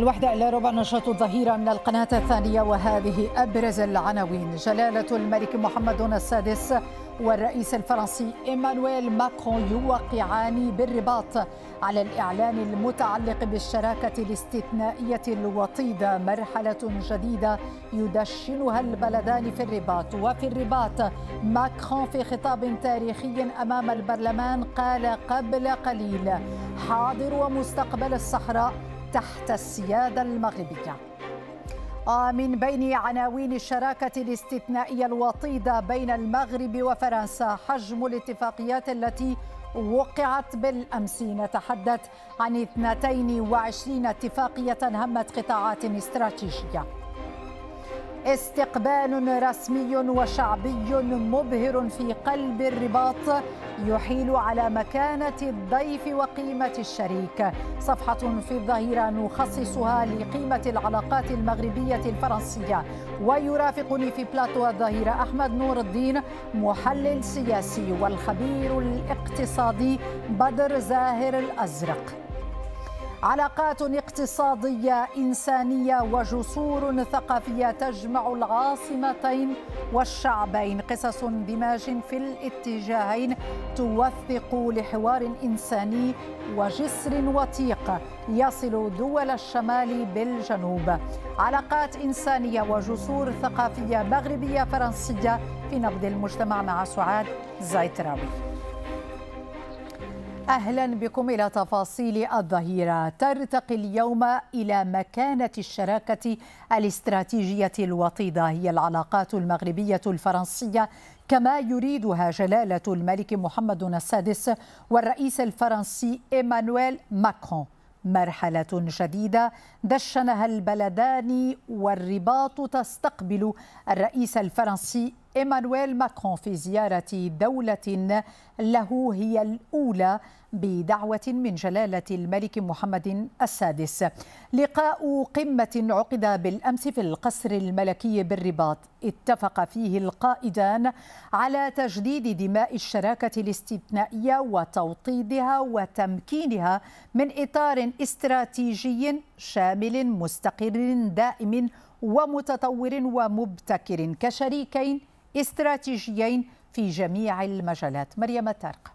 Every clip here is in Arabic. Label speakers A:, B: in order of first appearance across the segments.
A: الواحدة إلى ربع نشاط الظهيرة من القناة الثانية وهذه أبرز العناوين. جلالة الملك محمد السادس والرئيس الفرنسي إيمانويل ماكرون يوقعان بالرباط على الإعلان المتعلق بالشراكة الاستثنائية الوطيدة. مرحلة جديدة يدشنها البلدان في الرباط. وفي الرباط ماكرون في خطاب تاريخي أمام البرلمان قال قبل قليل حاضر ومستقبل الصحراء تحت السيادة المغربية. من بين عناوين الشراكة الاستثنائية الوطيدة بين المغرب وفرنسا حجم الاتفاقيات التي وقعت بالأمس. نتحدث عن 22 اتفاقية همت قطاعات استراتيجية. استقبال رسمي وشعبي مبهر في قلب الرباط يحيل على مكانة الضيف وقيمة الشريك. صفحة في الظهيرة نخصصها لقيمة العلاقات المغربية الفرنسية. ويرافقني في بلاتو الظهيرة أحمد نور الدين محلل سياسي والخبير الاقتصادي بدر زاهر الأزرق. علاقات اقتصادية إنسانية وجسور ثقافية تجمع العاصمتين والشعبين. قصص دماج في الاتجاهين توثق لحوار إنساني وجسر وثيق يصل دول الشمال بالجنوب. علاقات إنسانية وجسور ثقافية مغربية فرنسية في نبض المجتمع مع سعاد زايتراوي أهلا بكم إلى تفاصيل الظهيرة. ترتقي اليوم إلى مكانة الشراكة الاستراتيجية الوطيدة. هي العلاقات المغربية الفرنسية كما يريدها جلالة الملك محمد السادس والرئيس الفرنسي إيمانويل ماكرون. مرحلة جديدة دشنها البلدان والرباط تستقبل الرئيس الفرنسي إيمانويل ماكرون في زيارة دولة له هي الأولى بدعوة من جلالة الملك محمد السادس. لقاء قمة عقد بالأمس في القصر الملكي بالرباط. اتفق فيه القائدان على تجديد دماء الشراكة الاستثنائية وتوطيدها وتمكينها من إطار استراتيجي شامل مستقر دائم ومتطور ومبتكر كشريكين استراتيجيين في جميع المجالات. مريم تارق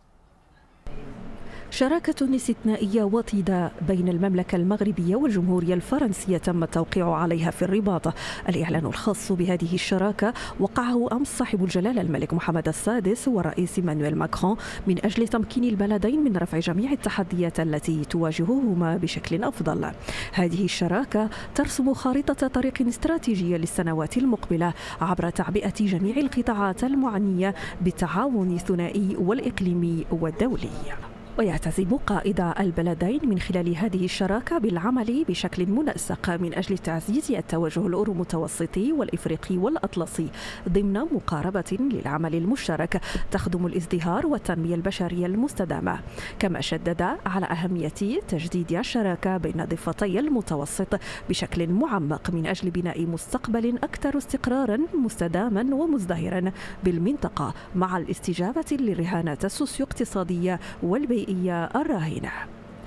B: شراكة استثنائية وطيدة بين المملكة المغربية والجمهورية الفرنسية تم التوقيع عليها في الرباط. الإعلان الخاص بهذه الشراكة وقعه أمس صاحب الجلالة الملك محمد السادس ورئيس مانويل ماكرون من أجل تمكين البلدين من رفع جميع التحديات التي تواجههما بشكل أفضل. هذه الشراكة ترسم خارطة طريق استراتيجية للسنوات المقبلة عبر تعبئة جميع القطاعات المعنية بالتعاون الثنائي والإقليمي والدولي. ويعتزم قائد البلدين من خلال هذه الشراكة بالعمل بشكل منسق من أجل تعزيز التوجه الأورو متوسطي والإفريقي والأطلسي ضمن مقاربة للعمل المشترك تخدم الازدهار والتنمية البشرية المستدامة. كما شدد على أهمية تجديد الشراكة بين ضفتي المتوسط بشكل معمق من أجل بناء مستقبل أكثر استقرارا مستداما ومزدهرا بالمنطقة مع الاستجابة للرهانات السوسيو اقتصادية والبيئية البيئية الراهنة.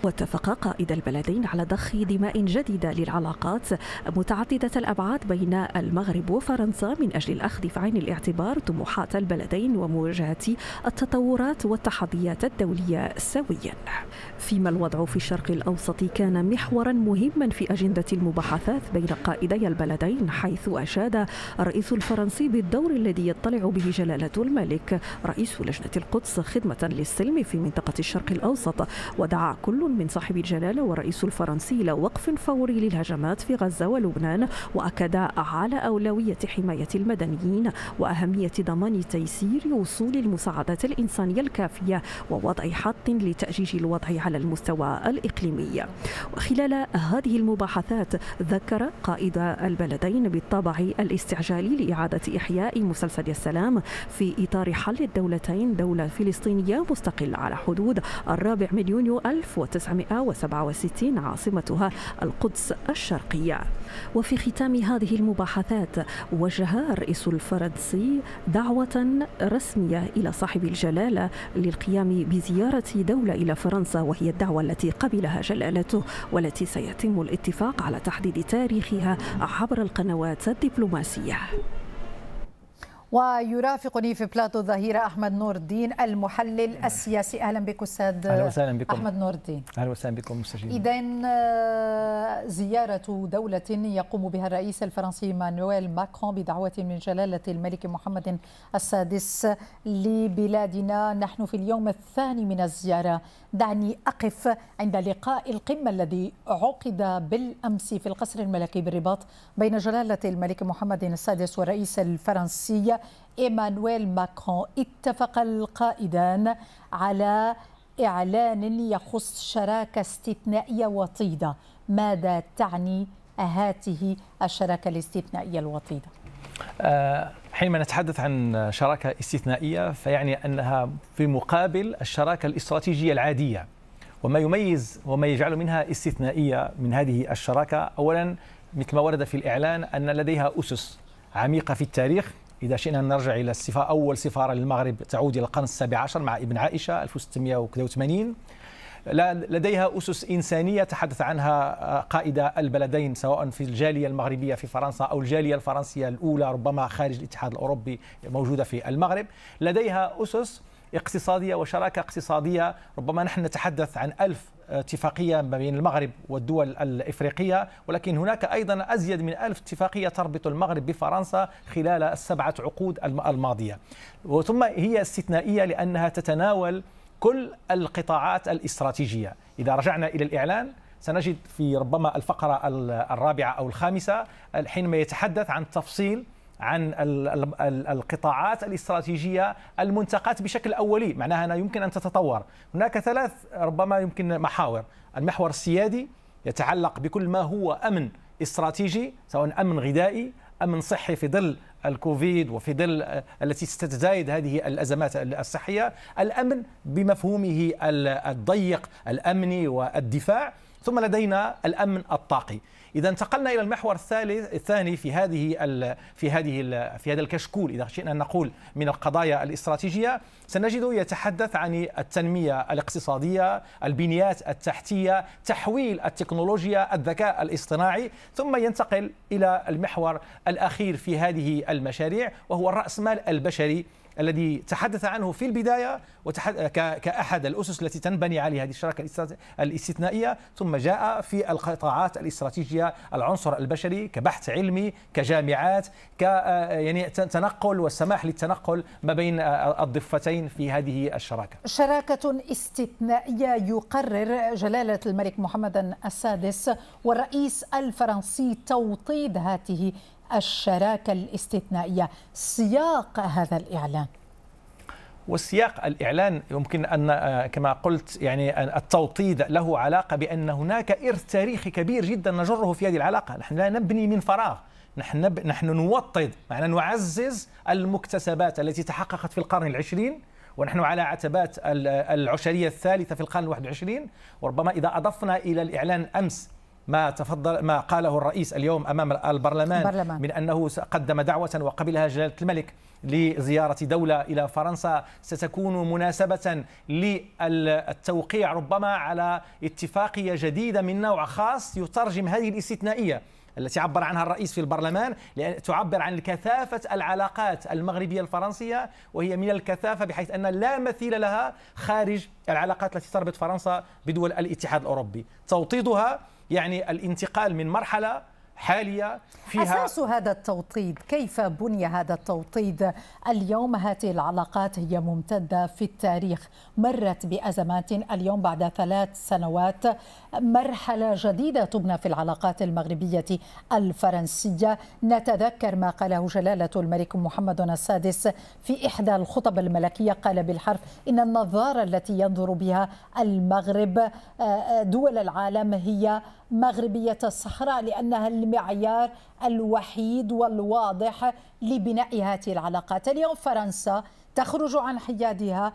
B: واتفق قائد البلدين على ضخ دماء جديدة للعلاقات متعددة الأبعاد بين المغرب وفرنسا من أجل الأخذ في عين الاعتبار طموحات البلدين ومواجهة التطورات والتحديات الدولية سويا. فيما الوضع في الشرق الأوسط كان محورا مهما في أجندة المباحثات بين قائدي البلدين حيث أشاد الرئيس الفرنسي بالدور الذي يطلع به جلالة الملك رئيس لجنة القدس خدمة للسلم في منطقة الشرق الأوسط ودعا كل من صاحب الجلالة والرئيس الفرنسي إلى وقف فوري للهجمات في غزة ولبنان وأكد على أولوية حماية المدنيين وأهمية ضمان تيسير وصول المساعدات الإنسانية الكافية ووضع حط لتأجيج الوضع على المستوى الإقليمي. وخلال هذه المباحثات ذكر قائد البلدين بالطابع الاستعجالي لإعادة إحياء مسلسل السلام في إطار حل الدولتين دولة فلسطينية مستقلة على حدود الرابع من يونيو 1900 1967 عاصمتها القدس الشرقية. وفي ختام هذه المباحثات وجه الرئيس الفرنسي دعوة رسمية إلى صاحب الجلالة للقيام بزيارة دولة إلى فرنسا وهي الدعوة التي قبلها جلالته والتي سيتم الاتفاق على تحديد تاريخها عبر القنوات الدبلوماسية.
A: ويرافقني في بلاتو الظهيرة أحمد نور الدين المحلل السياسي. أهلا بك أستاذ
C: أهلا وسهلا بكم.
A: أحمد نور الدين
C: أهلا وسهلا بكم مستشير
A: إذا آه، زيارة دولة يقوم بها الرئيس الفرنسي مانويل ماكرون بدعوة من جلالة الملك محمد السادس لبلادنا. نحن في اليوم الثاني من الزيارة. دعني أقف عند لقاء القمة الذي عقد بالأمس في القصر الملكي بالرباط بين جلالة الملك محمد السادس والرئيس الفرنسي إيمانويل ماكرون اتفق القائدان على إعلان يخص شراكة استثنائية وطيدة ماذا تعني هاته الشراكة الاستثنائية الوطيدة؟
C: حينما نتحدث عن شراكة استثنائية فيعني أنها في مقابل الشراكة الاستراتيجية العادية. وما يميز وما يجعل منها استثنائية من هذه الشراكة أولا مثل ما ورد في الإعلان أن لديها أسس عميقة في التاريخ. إذا شئنا نرجع إلى أول سفارة للمغرب تعود إلى القرن السابع عشر مع ابن عائشة 1680 لديها أسس إنسانية تحدث عنها قائد البلدين سواء في الجالية المغربية في فرنسا أو الجالية الفرنسية الأولى ربما خارج الاتحاد الأوروبي موجودة في المغرب. لديها أسس اقتصادية وشراكة اقتصادية. ربما نحن نتحدث عن ألف اتفاقية ما بين المغرب والدول الإفريقية ولكن هناك أيضا أزيد من ألف اتفاقية تربط المغرب بفرنسا خلال السبعة عقود الماضية. ثم هي استثنائية لأنها تتناول كل القطاعات الاستراتيجية. إذا رجعنا إلى الإعلان سنجد في ربما الفقرة الرابعة أو الخامسة حينما يتحدث عن تفصيل عن القطاعات الاستراتيجية المنتقاة بشكل أولي. معناها أنها يمكن أن تتطور. هناك ثلاث ربما يمكن محاور. المحور السيادي يتعلق بكل ما هو أمن استراتيجي سواء أمن غذائي أمن صحي في ظل الكوفيد وفي ظل التي ستتزايد هذه الأزمات الصحية، الأمن بمفهومه الضيق الأمني والدفاع، ثم لدينا الأمن الطاقي. إذا انتقلنا إلى المحور الثالث الثاني في هذه في هذه في هذا الكشكول إذا شئنا أن نقول من القضايا الاستراتيجية سنجد يتحدث عن التنمية الاقتصادية، البنيات التحتية، تحويل التكنولوجيا، الذكاء الاصطناعي، ثم ينتقل إلى المحور الأخير في هذه المشاريع وهو الراسمال البشري الذي تحدث عنه في البداية كأحد الأسس التي تنبني عليها هذه الشراكة الاستثنائية ثم جاء في القطاعات الاستراتيجية العنصر البشري كبحث علمي كجامعات ك يعني تنقل والسماح للتنقل ما بين الضفتين في هذه الشراكة.
A: شراكة استثنائية يقرر جلالة الملك محمد السادس والرئيس الفرنسي توطيد هذه الشراكة الاستثنائية. سياق هذا الإعلان.
C: والسياق الإعلان يمكن أن آه، كما قلت يعني التوطيد له علاقة بأن هناك إرث تاريخي كبير جدا نجره في هذه العلاقة. نحن لا نبني من فراغ. نحن. نحن نوطد معنا نعزز المكتسبات التي تحققت في القرن العشرين ونحن على عتبات العشرية الثالثة في القرن الواحد والعشرين وربما إذا أضفنا إلى الإعلان أمس ما تفضل ما قاله الرئيس اليوم أمام البرلمان, البرلمان. من أنه قدم دعوة وقبلها جلالة الملك لزيارة دولة إلى فرنسا ستكون مناسبة للتوقيع ربما على اتفاقيه جديده من نوع خاص يترجم هذه الاستثنائية التي عبر عنها الرئيس في البرلمان لأن تعبر عن كثافة العلاقات المغربية الفرنسية وهي من الكثافة بحيث أن لا مثيل لها خارج العلاقات التي تربط فرنسا بدول الاتحاد الأوروبي توطيدها يعني الانتقال من مرحلة حالية
A: فيها أساس هذا التوطيد كيف بني هذا التوطيد؟ اليوم هذه العلاقات هي ممتدة في التاريخ. مرت بأزمات اليوم بعد ثلاث سنوات. مرحلة جديدة تبنى في العلاقات المغربية الفرنسية. نتذكر ما قاله جلالة الملك محمد السادس في إحدى الخطب الملكية. قال بالحرف إن النظارة التي ينظر بها المغرب آه، آه، دول العالم هي مغربية الصحراء لأنها المعيار الوحيد والواضح لبناء هذه العلاقات. اليوم فرنسا تخرج عن حيادها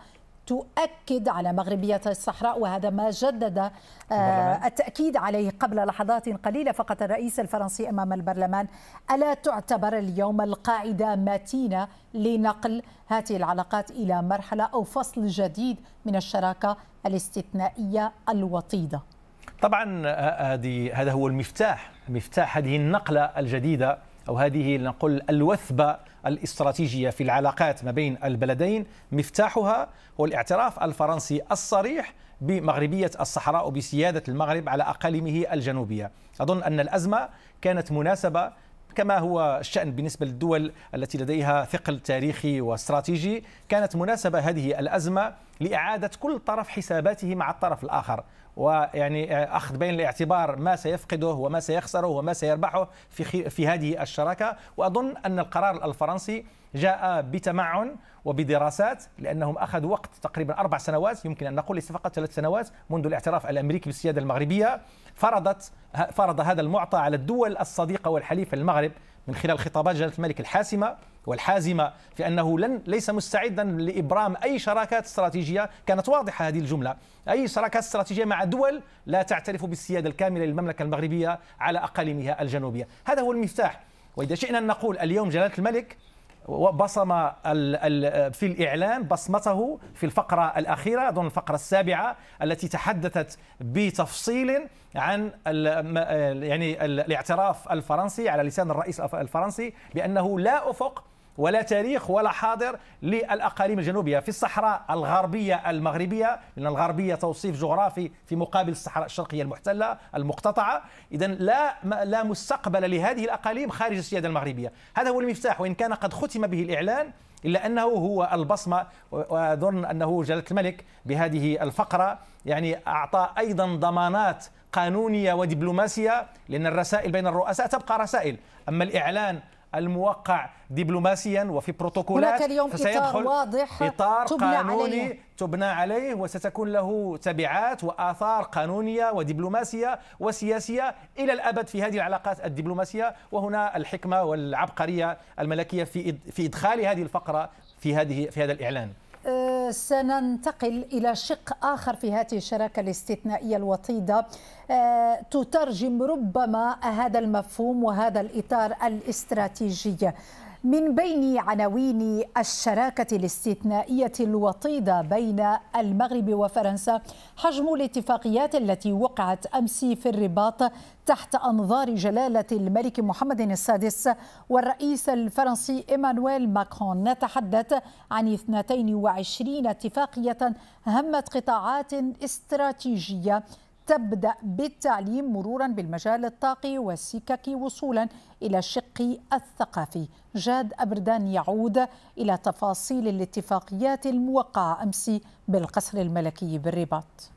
A: تؤكد على مغربية الصحراء وهذا ما جدد آه، التأكيد عليه قبل لحظات قليلة فقط الرئيس الفرنسي أمام البرلمان. ألا تعتبر اليوم القاعدة متينة لنقل هذه العلاقات إلى مرحلة أو فصل جديد من الشراكة الاستثنائية الوطيدة؟
C: طبعا هذه هذا هو المفتاح مفتاح هذه النقلة الجديدة أو هذه نقول الوثبة الاستراتيجية في العلاقات ما بين البلدين. مفتاحها هو الاعتراف الفرنسي الصريح بمغربية الصحراء وبسيادة المغرب على أقاليمه الجنوبية. أظن أن الأزمة كانت مناسبة كما هو الشأن بالنسبة للدول التي لديها ثقل تاريخي واستراتيجي كانت مناسبة هذه الأزمة لإعادة كل طرف حساباته مع الطرف الآخر. ويعني أخذ بعين الاعتبار ما سيفقده وما سيخسره وما سيربحه في في هذه الشراكة. وأظن أن القرار الفرنسي جاء بتمعن وبدراسات لأنهم أخذوا وقت تقريبا أربع سنوات يمكن أن نقول ليس فقط ثلاث سنوات منذ الاعتراف الأمريكي بالسيادة المغربية. فرضت فرض هذا المعطى على الدول الصديقة والحليفة للمغرب من خلال خطابات جلالة الملك الحاسمة والحازمة في أنه لن ليس مستعدا لإبرام أي شراكات استراتيجية. كانت واضحة هذه الجملة. أي شراكات استراتيجية مع دول لا تعترف بالسيادة الكاملة للمملكة المغربية على أقاليمها الجنوبية. هذا هو المفتاح. وإذا شئنا أن نقول اليوم جلالة الملك وبصم في الإعلان بصمته في الفقرة الأخيرة أظن الفقرة السابعة التي تحدثت بتفصيل عن يعني الاعتراف الفرنسي على لسان الرئيس الفرنسي بأنه لا أفق ولا تاريخ ولا حاضر للأقاليم الجنوبية. في الصحراء الغربية المغربية لأن الغربية توصيف جغرافي في مقابل الصحراء الشرقية المحتلة المقتطعة. إذا لا لا مستقبل لهذه الأقاليم خارج السيادة المغربية. هذا هو المفتاح وإن كان قد ختم به الإعلان إلا أنه هو البصمة وأظن أنه جلالة الملك بهذه الفقرة يعني أعطى أيضا ضمانات قانونية ودبلوماسية لأن الرسائل بين الرؤساء تبقى رسائل. أما الإعلان الموقع دبلوماسيا وفي بروتوكولات
A: هناك اليوم إطار واضح
C: إطار تبنى قانوني عليه. تبنى عليه وستكون له تبعات وآثار قانونية ودبلوماسية وسياسية إلى الأبد في هذه العلاقات الدبلوماسية وهنا الحكمة والعبقرية الملكية في في إدخال هذه الفقرة في هذه في هذا الإعلان
A: سننتقل إلى شق آخر في هذه الشراكة الاستثنائية الوطيدة. أه، تترجم ربما هذا المفهوم وهذا الإطار الاستراتيجي. من بين عناوين الشراكة الاستثنائية الوطيدة بين المغرب وفرنسا حجم الاتفاقيات التي وقعت أمس في الرباط تحت أنظار جلالة الملك محمد السادس والرئيس الفرنسي إيمانويل ماكرون. نتحدث عن 22 اتفاقية همت قطاعات استراتيجية تبدأ بالتعليم مرورا بالمجال الطاقي والسكك وصولا إلى الشق الثقافي. جاد أبردان يعود إلى تفاصيل الاتفاقيات الموقعة أمس بالقصر الملكي بالرباط.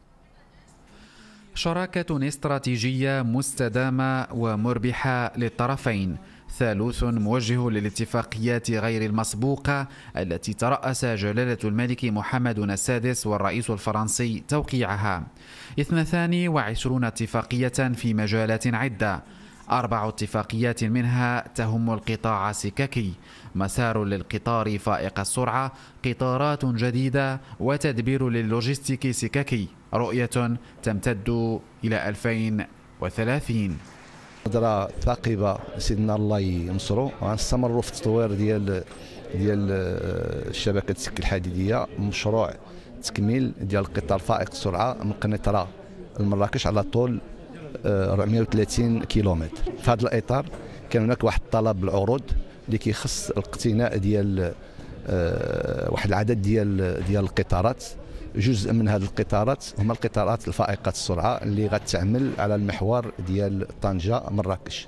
D: شراكة استراتيجية مستدامة ومربحة للطرفين. ثالوث موجه للاتفاقيات غير المسبوقة التي ترأس جلالة الملك محمد السادس والرئيس الفرنسي توقيعها. اثنتان وعشرون اتفاقية في مجالات عدة. أربع اتفاقيات منها تهم القطاع السككي مسار للقطار فائق السرعة. قطارات جديدة وتدبير للوجستيك سككي رؤية تمتد إلى 2030
E: مبادرة ثاقبة سيدنا الله ينصرو. غنستمروا في التطوير ديال ديال الشبكة السكة الحديدية. مشروع تكميل ديال القطار فائق السرعة من قنيطرة لمراكش على طول 430 كيلومتر. في هذا الإطار كان هناك واحد الطلب بالعروض اللي كيخص الاقتناء ديال آه، واحد العدد ديال ديال القطارات. جزء من هذه القطارات هما القطارات الفائقة السرعة اللي غتعمل على المحور ديال طنجة مراكش.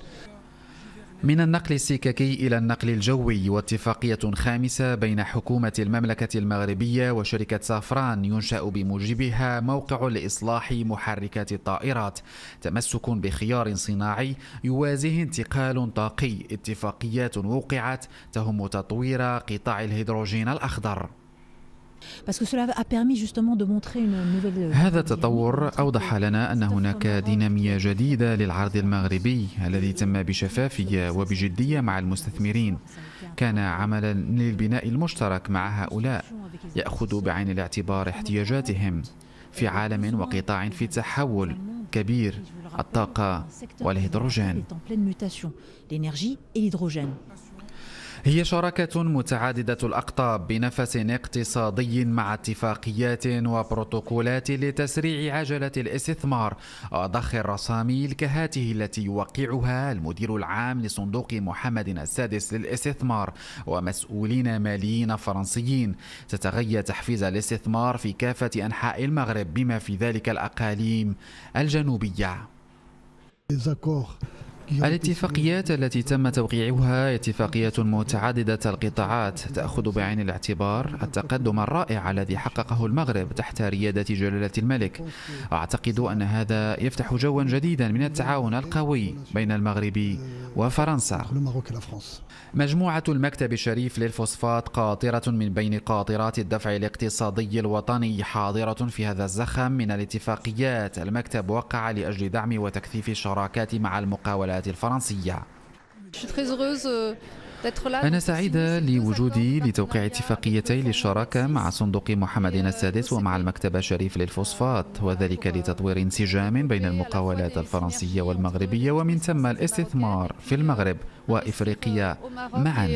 D: من النقل السككي إلى النقل الجوي واتفاقية خامسة بين حكومة المملكة المغربية وشركة سافران ينشأ بموجبها موقع لإصلاح محركات الطائرات. تمسك بخيار صناعي يوازيه انتقال طاقي. اتفاقيات وقعت تهم تطوير قطاع الهيدروجين الأخضر. هذا التطور أوضح لنا أن هناك دينامية جديدة للعرض المغربي الذي تم بشفافية وبجدية مع المستثمرين. كان عملا للبناء المشترك مع هؤلاء يأخذ بعين الاعتبار احتياجاتهم في عالم وقطاع في تحول كبير الطاقة والهيدروجين. هي شراكة متعددة الأقطاب بنفس اقتصادي مع اتفاقيات وبروتوكولات لتسريع عجلة الاستثمار. وضخ الرساميل كهاته التي يوقعها المدير العام لصندوق محمد السادس للاستثمار ومسؤولين ماليين فرنسيين. تتغيى تحفيز الاستثمار في كافة أنحاء المغرب بما في ذلك الأقاليم الجنوبية. الاتفاقيات التي تم توقيعها اتفاقية متعددة القطاعات تأخذ بعين الاعتبار التقدم الرائع الذي حققه المغرب تحت ريادة جلالة الملك. أعتقد أن هذا يفتح جوا جديدا من التعاون القوي بين المغرب وفرنسا. مجموعة المكتب الشريف للفوسفات قاطرة من بين قاطرات الدفع الاقتصادي الوطني حاضرة في هذا الزخم من الاتفاقيات. المكتب وقع لأجل دعم وتكثيف الشراكات مع المقاولات الفرنسية. أنا سعيدة لوجودي لتوقيع اتفاقيتي للشراكة مع صندوق محمد السادس ومع المكتب الشريف للفوسفات وذلك لتطوير انسجام بين المقاولات الفرنسية والمغربية ومن ثم الاستثمار في المغرب. وإفريقيا معا.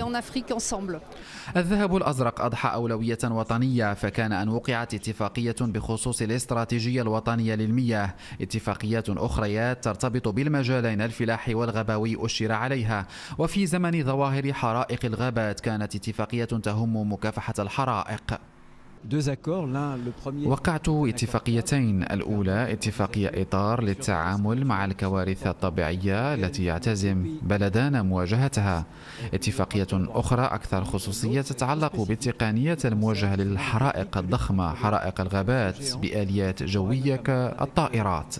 D: الذهب الأزرق أضحى أولوية وطنية فكان أن وقعت اتفاقية بخصوص الاستراتيجية الوطنية للمياه. اتفاقيات أخريات ترتبط بالمجالين الفلاح والغباوي أشير عليها. وفي زمن ظواهر حرائق الغابات كانت اتفاقية تهم مكافحة الحرائق. وقعت اتفاقيتين. الأولى اتفاقية إطار للتعامل مع الكوارث الطبيعية التي يعتزم بلدان مواجهتها. اتفاقية أخرى أكثر خصوصية تتعلق بالتقنية الموجهة للحرائق الضخمة حرائق الغابات بآليات جوية كالطائرات.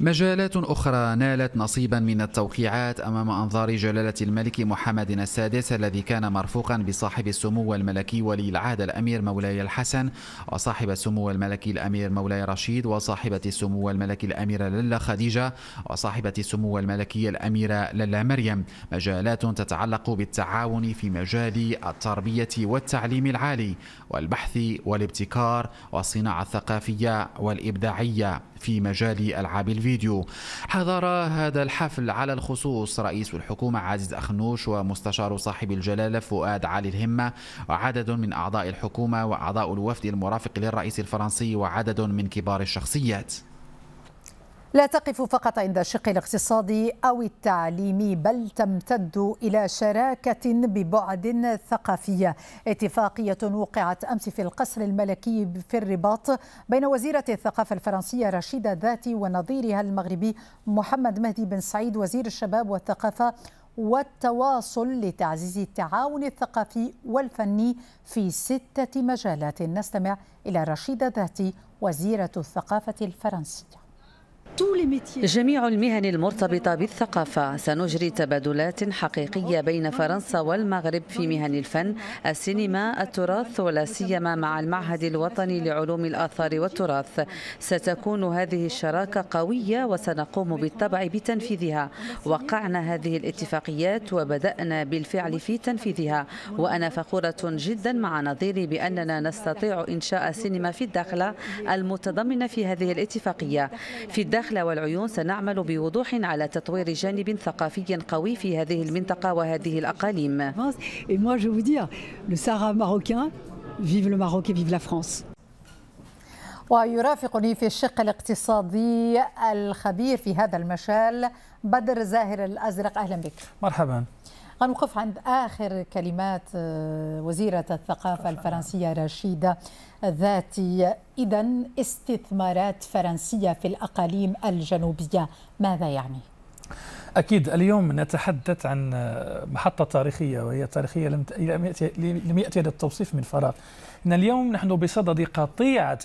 D: مجالات أخرى نالت نصيبا من التوقيعات أمام أنظار جلالة الملك محمد السادس الذي كان مرفوقا بصاحب السمو الملكي ولي العهد الأمير مولاي الحسن وصاحب السمو الملكي الأمير مولاي رشيد وصاحبة السمو الملكي الأميرة للا خديجة وصاحبة السمو الملكي الأميرة للا مريم. مجالات تتعلق بالتعاون في مجال التربية والتعليم العالي والبحث والابتكار والصناعة الثقافية والإبداعية. في مجال ألعاب الفيديو. حضر هذا الحفل على الخصوص. رئيس الحكومة عزيز أخنوش ومستشار صاحب الجلالة فؤاد علي الهمة. وعدد من أعضاء الحكومة وأعضاء الوفد المرافق للرئيس الفرنسي وعدد من كبار الشخصيات.
A: لا تقف فقط عند الشق الاقتصادي أو التعليمي بل تمتد إلى شراكة ببعد ثقافي. اتفاقية وقعت أمس في القصر الملكي في الرباط بين وزيرة الثقافة الفرنسية رشيدة ذاتي ونظيرها المغربي محمد مهدي بن سعيد وزير الشباب والثقافة والتواصل لتعزيز التعاون الثقافي والفني في ستة مجالات. نستمع إلى رشيدة ذاتي وزيرة الثقافة الفرنسية.
F: جميع المهن المرتبطة بالثقافة. سنجري تبادلات حقيقية بين فرنسا والمغرب في مهن الفن السينما التراث ولا سيما مع المعهد الوطني لعلوم الآثار والتراث. ستكون هذه الشراكة قوية وسنقوم بالطبع بتنفيذها. وقعنا هذه الاتفاقيات وبدأنا بالفعل في تنفيذها. وأنا فخورة جدا مع نظيري بأننا نستطيع إنشاء سينما في الداخلة المتضمنة في هذه الاتفاقية. في الداخل الدخل والعيون سنعمل بوضوح على تطوير جانب ثقافي قوي في هذه المنطقة وهذه الأقاليم.
A: ويرافقني في الشق الاقتصادي الخبير في هذا المجال بدر زاهر الأزرق. أهلا بك.
G: مرحبا.
A: غنوقف عند آخر كلمات آه، وزيرة الثقافة الفرنسية رشيدة ذاتي. إذا استثمارات فرنسية في الأقاليم الجنوبية ماذا يعني؟
G: أكيد اليوم نتحدث عن محطة تاريخية وهي تاريخية لم يأتي للتوصيف من فراغ. إن اليوم نحن بصدد قطيعة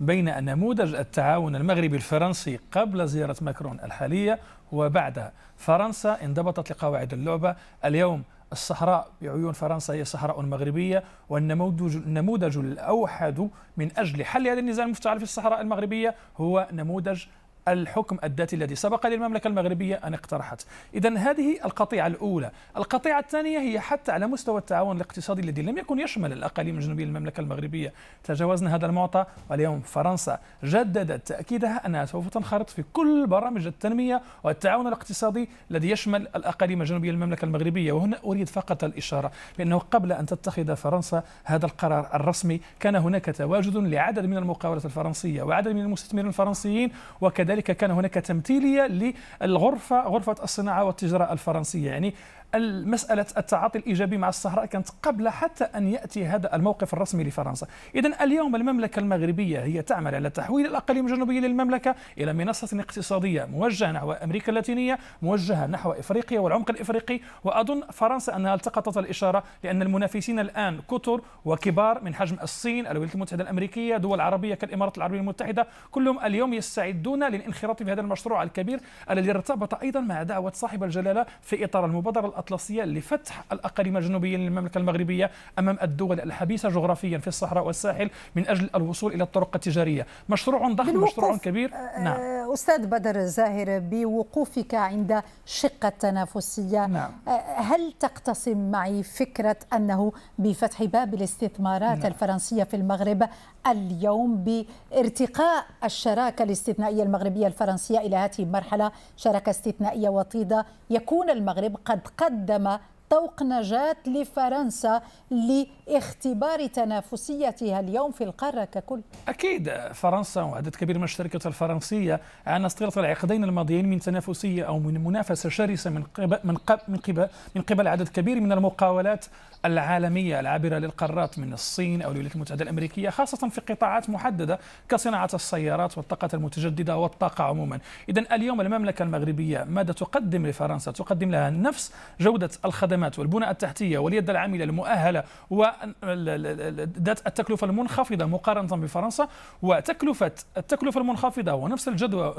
G: بين نموذج التعاون المغربي الفرنسي قبل زيارة ماكرون الحالية وبعدها. فرنسا انضبطت لقواعد اللعبة. اليوم الصحراء بعيون فرنسا هي صحراء مغربية والنموذج النموذج الأوحد من أجل حل هذا النزاع المفتعل في الصحراء المغربية هو نموذج الحكم الذاتي الذي سبق للمملكة المغربية أن اقترحت. إذا هذه القطيعة الأولى. القطيعة الثانية هي حتى على مستوى التعاون الاقتصادي الذي لم يكن يشمل الأقاليم الجنوبية للمملكة المغربية. تجاوزنا هذا المعطى واليوم فرنسا جددت تأكيدها أنها سوف تنخرط في كل برامج التنمية والتعاون الاقتصادي الذي يشمل الأقاليم الجنوبية للمملكة المغربية. وهنا أريد فقط الإشارة بأنه قبل أن تتخذ فرنسا هذا القرار الرسمي كان هناك تواجد لعدد من المقاولات الفرنسية وعدد من المستثمرين الفرنسيين وكذلك كذلك كان هناك تمثيلية للغرفة غرفة الصناعة والتجارة الفرنسية. يعني المسألة التعاطي الإيجابي مع الصحراء كانت قبل حتى أن يأتي هذا الموقف الرسمي لفرنسا. إذا اليوم المملكة المغربية هي تعمل على تحويل الأقاليم الجنوبية للمملكة إلى منصة اقتصادية موجهة نحو أمريكا اللاتينية موجهة نحو إفريقيا والعمق الإفريقي. وأظن فرنسا أنها التقطت الإشارة لأن المنافسين الآن كثر وكبار من حجم الصين الولايات المتحدة الأمريكية دول عربية كالإمارات العربية المتحدة. كلهم اليوم يستعدون للانخراط في هذا المشروع الكبير الذي ارتبط أيضا مع دعوة صاحب الجلالة في إطار المبادرة الأطلسية لفتح الأقاليم الجنوبية للمملكة المغربية أمام الدول الحبيسة جغرافيا في الصحراء والساحل من أجل الوصول إلى الطرق التجارية مشروع ضخم مشروع كبير
A: نعم أستاذ بدر زاهر بوقوفك عند شقة التنافسية
G: نعم.
A: هل تقتسم معي فكرة أنه بفتح باب الاستثمارات نعم. الفرنسية في المغرب اليوم بارتقاء الشراكة الاستثنائية المغربية الفرنسية إلى هذه المرحلة شراكة استثنائية وطيدة يكون المغرب قد قدم طوق نجاة لفرنسا لاختبار تنافسيتها اليوم في القارة ككل.
G: أكيد فرنسا وعدد كبير من الشركات الفرنسية عانى استغلاق العقدين الماضيين من تنافسية أو من منافسة شرسة من قبل من قبل من قبل من قبل عدد كبير من المقاولات العالمية العابرة للقارات من الصين أو الولايات المتحدة الأمريكية خاصة في قطاعات محددة كصناعة السيارات والطاقة المتجددة والطاقة عموما. إذا اليوم المملكة المغربية ماذا تقدم لفرنسا؟ تقدم لها نفس جودة الخدمات والبنى التحتية واليد العاملة المؤهلة وذات التكلفة المنخفضة مقارنة بفرنسا وتكلفة التكلفة المنخفضة ونفس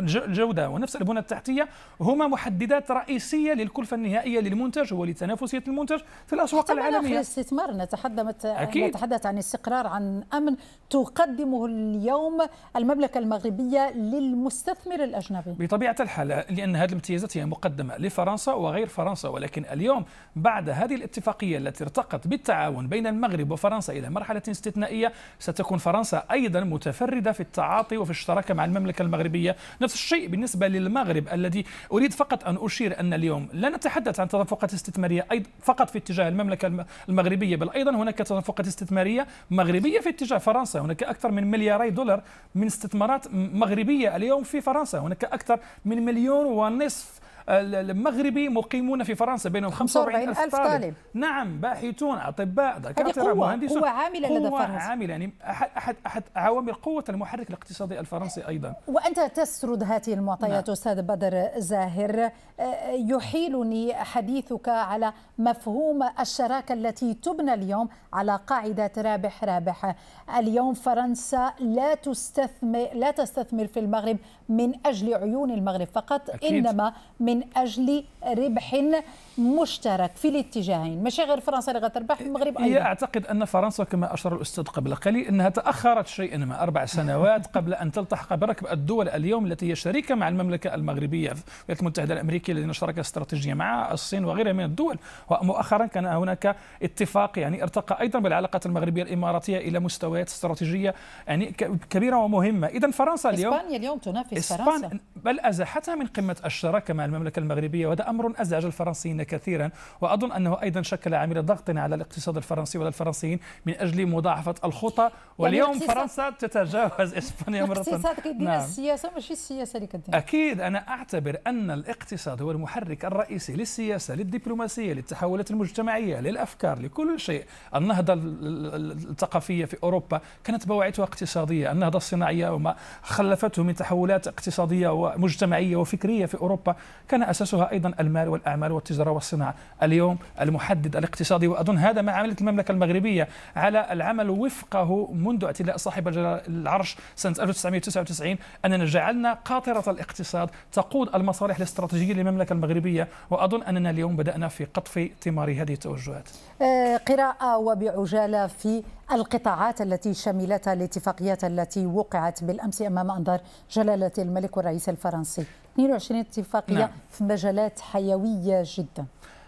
G: الجودة ونفس البنى التحتية هما محددات رئيسية للكلفة النهائية للمنتج ولتنافسية المنتج في الأسواق العالمية.
A: الاستثمار؟ نتحدث. نتحدث عن استقرار عن أمن تقدمه اليوم المملكة المغربية للمستثمر الأجنبي.
G: بطبيعة الحال لأن هذه الامتيازات هي مقدمة لفرنسا وغير فرنسا ولكن اليوم بعد هذه الاتفاقية التي ارتقت بالتعاون بين المغرب وفرنسا إلى مرحلة استثنائية ستكون فرنسا أيضا متفردة في التعاطي وفي الشراكه مع المملكة المغربية. نفس الشيء بالنسبة للمغرب الذي أريد فقط أن أشير أن اليوم لا نتحدث عن تدفقات استثمارية أيضا فقط في اتجاه المملكة المغربية بل أيضا هناك تدفقات استثمارية مغربية في اتجاه فرنسا. هناك أكثر من ملياري دولار من استثمارات مغربية اليوم في فرنسا. هناك أكثر من مليون ونصف المغربي مقيمون في فرنسا بينهم 45 ألف طالب. طالب.
A: نعم
G: باحثون أطباء دكاترة
A: مهندسون قوة عاملة لدى فرنسا.
G: عاملة يعني أحد أحد أحد عوامل قوة المحرك الاقتصادي الفرنسي أيضا.
A: وأنت تسرد هذه المعطيات نعم. أستاذ بدر زاهر. يحيلني حديثك على مفهوم الشراكة التي تبنى اليوم على قاعدة رابح رابح. اليوم فرنسا لا تستثمر لا تستثمر في المغرب من أجل عيون المغرب فقط أكيد. إنما من من أجل ربح مشترك في الاتجاهين مش غير فرنسا اللي غتربح المغرب
G: أيضا. هي أعتقد أن فرنسا كما أشار الأستاذ قبل قليل أنها تأخرت شيئا ما أربع سنوات قبل أن تلتحق بركب الدول اليوم التي هي شريكة مع المملكة المغربية الولايات المتحدة الأمريكية الذين شركة استراتيجية مع الصين وغيرها من الدول. ومؤخرا كان هناك اتفاق يعني ارتقى أيضا بالعلاقات المغربية الإماراتية إلى مستويات استراتيجية يعني كبيرة ومهمة. إذا فرنسا اليوم
A: إسبانيا اليوم تنافس فرنسا.
G: بل أزاحتها من قمة الشراكة مع المملكة المغربية وهذا أمر أزعج الفرنسيين كثيرا. وأظن أنه أيضا شكل عامل ضغط على الاقتصاد الفرنسي وعلى الفرنسيين من أجل مضاعفة الخطى واليوم يعني فرنسا تتجاوز إسبانيا مرة.
A: الاقتصاد كيدير نعم. السياسة ماشي السياسة اللي كدير
G: أكيد. أنا أعتبر أن الاقتصاد هو المحرك الرئيسي للسياسة للدبلوماسية للتحولات المجتمعية للأفكار لكل شيء. النهضة الثقافية في أوروبا كانت بواعثها اقتصادية. النهضة الصناعية وما خلفته من تحولات اقتصادية ومجتمعية وفكرية في أوروبا كان أساسها أيضا المال والأعمال والتجارة والصناعة. اليوم المحدد الاقتصادي وأظن هذا ما عملت المملكة المغربية على العمل وفقه منذ اعتلاء صاحب العرش سنة 1999 أننا جعلنا قاطرة الاقتصاد تقود المصالح الاستراتيجية للمملكة المغربية وأظن أننا اليوم بدأنا في قطف ثمار هذه التوجهات.
A: آه، قراءة وبعجالة في القطاعات التي شملتها الاتفاقيات التي وقعت بالأمس أمام أنظار جلالة الملك والرئيس الفرنسي 22 اتفاقية نعم. في مجالات حيوية جدا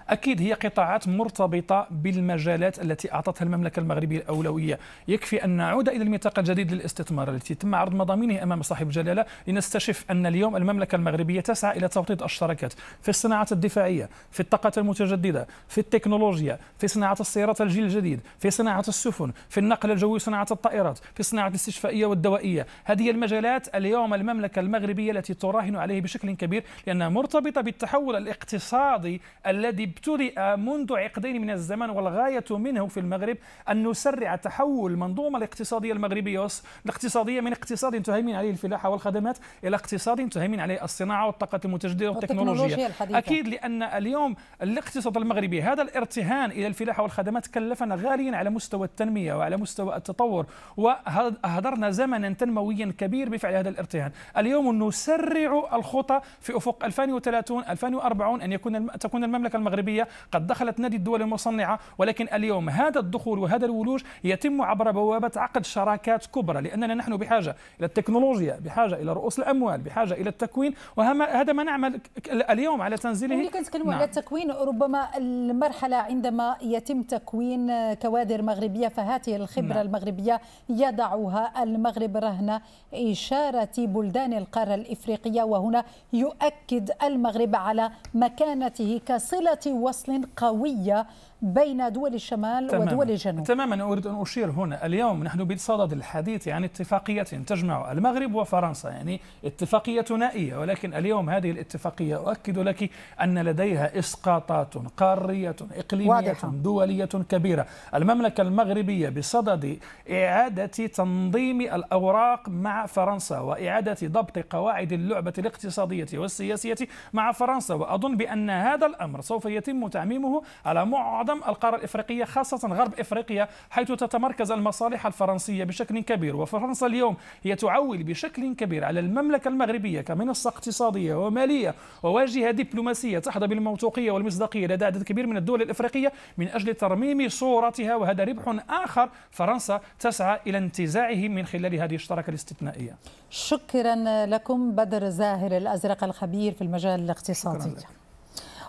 G: أكيد هي قطاعات مرتبطة بالمجالات التي أعطتها المملكة المغربية الأولوية. يكفي أن نعود إلى الميثاق الجديد للاستثمار التي تم عرض مضامينه أمام صاحب الجلالة لنستشف أن اليوم المملكة المغربية تسعى إلى توطيد الشراكات في الصناعة الدفاعية في الطاقة المتجددة في التكنولوجيا في صناعة السيارات الجيل الجديد في صناعة السفن في النقل الجوي وصناعة الطائرات في الصناعة الاستشفائية والدوائية. هذه المجالات اليوم المملكة المغربية التي تراهن عليه بشكل كبير لأنها مرتبطة بالتحول الاقتصادي الذي ابتدأ منذ عقدين من الزمن والغاية منه في المغرب أن نسرع تحول المنظومة الاقتصادية المغربية الاقتصادية من اقتصاد تهيمن عليه الفلاحة والخدمات إلى اقتصاد تهيمن عليه الصناعة والطاقة المتجددة والتكنولوجيا أكيد لأن اليوم الاقتصاد المغربي هذا الارتهان إلى الفلاحة والخدمات كلفنا غاليا على مستوى التنمية وعلى مستوى التطور وأهدرنا زمنا تنمويا كبير بفعل هذا الارتهان. اليوم نسرع الخطى في أفق 2030 2040 أن يكون تكون المملكة المغربية المغربية قد دخلت نادي الدول المصنعة ولكن اليوم هذا الدخول وهذا الولوج يتم عبر بوابة عقد شراكات كبرى لأننا نحن بحاجة إلى التكنولوجيا بحاجة إلى رؤوس الأموال بحاجة إلى التكوين وهذا ما نعمل اليوم على تنزيله
A: ملي كنتكلموا نعم. على التكوين ربما المرحلة عندما يتم تكوين كوادر مغربية فهذه الخبرة نعم. المغربية يضعها المغرب رهن إشارة بلدان القارة الإفريقية وهنا يؤكد المغرب على مكانته كصلة وصل قوية بين دول الشمال تماما. ودول الجنوب.
G: تماما. أريد أن أشير هنا. اليوم نحن بصدد الحديث عن اتفاقية تجمع المغرب وفرنسا يعني اتفاقية ثنائية ولكن اليوم هذه الاتفاقية أؤكد لك أن لديها إسقاطات قارية إقليمية واضحة. دولية كبيرة. المملكة المغربية بصدد إعادة تنظيم الأوراق مع فرنسا وإعادة ضبط قواعد اللعبة الاقتصادية والسياسية مع فرنسا. وأظن بأن هذا الأمر سوف يتم تعميمه على معظم معظم القارة الإفريقية خاصة غرب إفريقيا حيث تتمركز المصالح الفرنسية بشكل كبير. وفرنسا اليوم هي تعول بشكل كبير على المملكة المغربية كمنصة اقتصادية ومالية. وواجهة دبلوماسية تحظى بالموثوقية والمصداقية لدى عدد كبير من الدول الإفريقية من أجل ترميم صورتها وهذا ربح آخر فرنسا تسعى إلى انتزاعه من خلال هذه الشراكة الاستثنائية.
A: شكرا لكم بدر زاهر الأزرق الخبير في المجال الاقتصادي.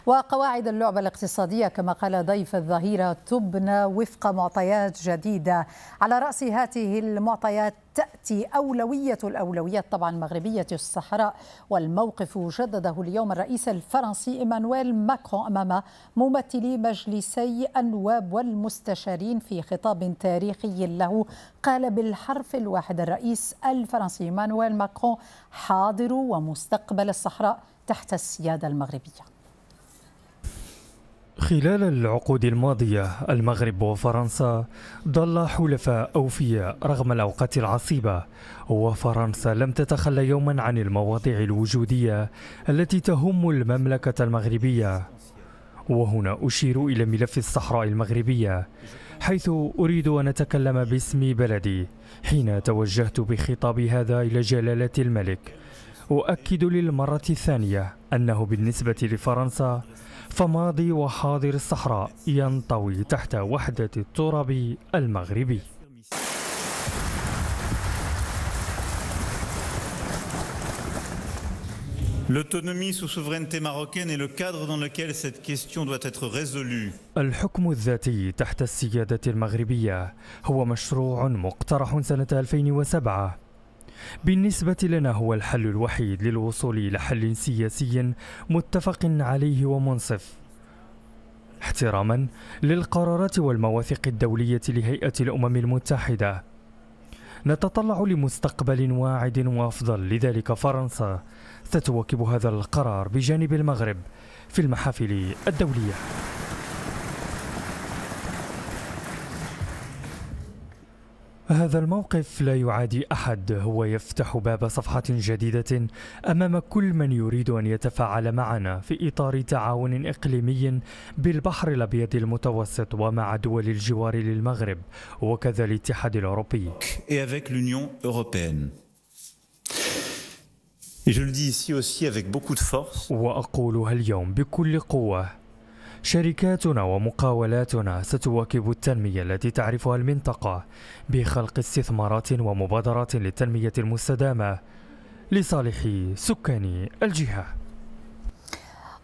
A: وقواعد اللعبة الاقتصادية كما قال ضيف الظهيرة تبنى وفق معطيات جديدة. على رأس هذه المعطيات تأتي أولوية الأولويات طبعا مغربية الصحراء والموقف جدده اليوم الرئيس الفرنسي إيمانويل ماكرون أمام ممثلي مجلسي النواب والمستشارين في خطاب تاريخي له. قال بالحرف الواحد الرئيس الفرنسي إيمانويل ماكرون حاضر ومستقبل الصحراء تحت السيادة المغربية.
H: خلال العقود الماضية المغرب وفرنسا ظل حلفاء أوفياء رغم الأوقات العصيبة وفرنسا لم تتخلى يوما عن المواضيع الوجودية التي تهم المملكة المغربية. وهنا أشير إلى ملف الصحراء المغربية حيث أريد أن أتكلم باسم بلدي حين توجهت بخطاب هذا إلى جلالة الملك. أؤكد للمرة الثانية أنه بالنسبة لفرنسا فماضي وحاضر الصحراء ينطوي تحت وحدة التراب المغربي
I: L'autonomie sous souveraineté marocaine est le cadre dans lequel cette question doit être résolue.
H: الحكم الذاتي تحت السيادة المغربية هو مشروع مقترح سنة 2007 بالنسبة لنا هو الحل الوحيد للوصول إلى حل سياسي متفق عليه ومنصف. احتراما للقرارات والمواثيق الدولية لهيئة الأمم المتحدة. نتطلع لمستقبل واعد وأفضل لذلك فرنسا ستواكب هذا القرار بجانب المغرب في المحافل الدولية. هذا الموقف لا يعادي أحد هو يفتح باب صفحة جديدة أمام كل من يريد أن يتفاعل معنا في إطار تعاون إقليمي بالبحر الأبيض المتوسط ومع دول الجوار للمغرب وكذا الاتحاد الأوروبي. وأقولها اليوم بكل قوة شركاتنا ومقاولاتنا ستواكب التنمية التي تعرفها المنطقة بخلق استثمارات ومبادرات للتنمية المستدامة لصالح سكان الجهة.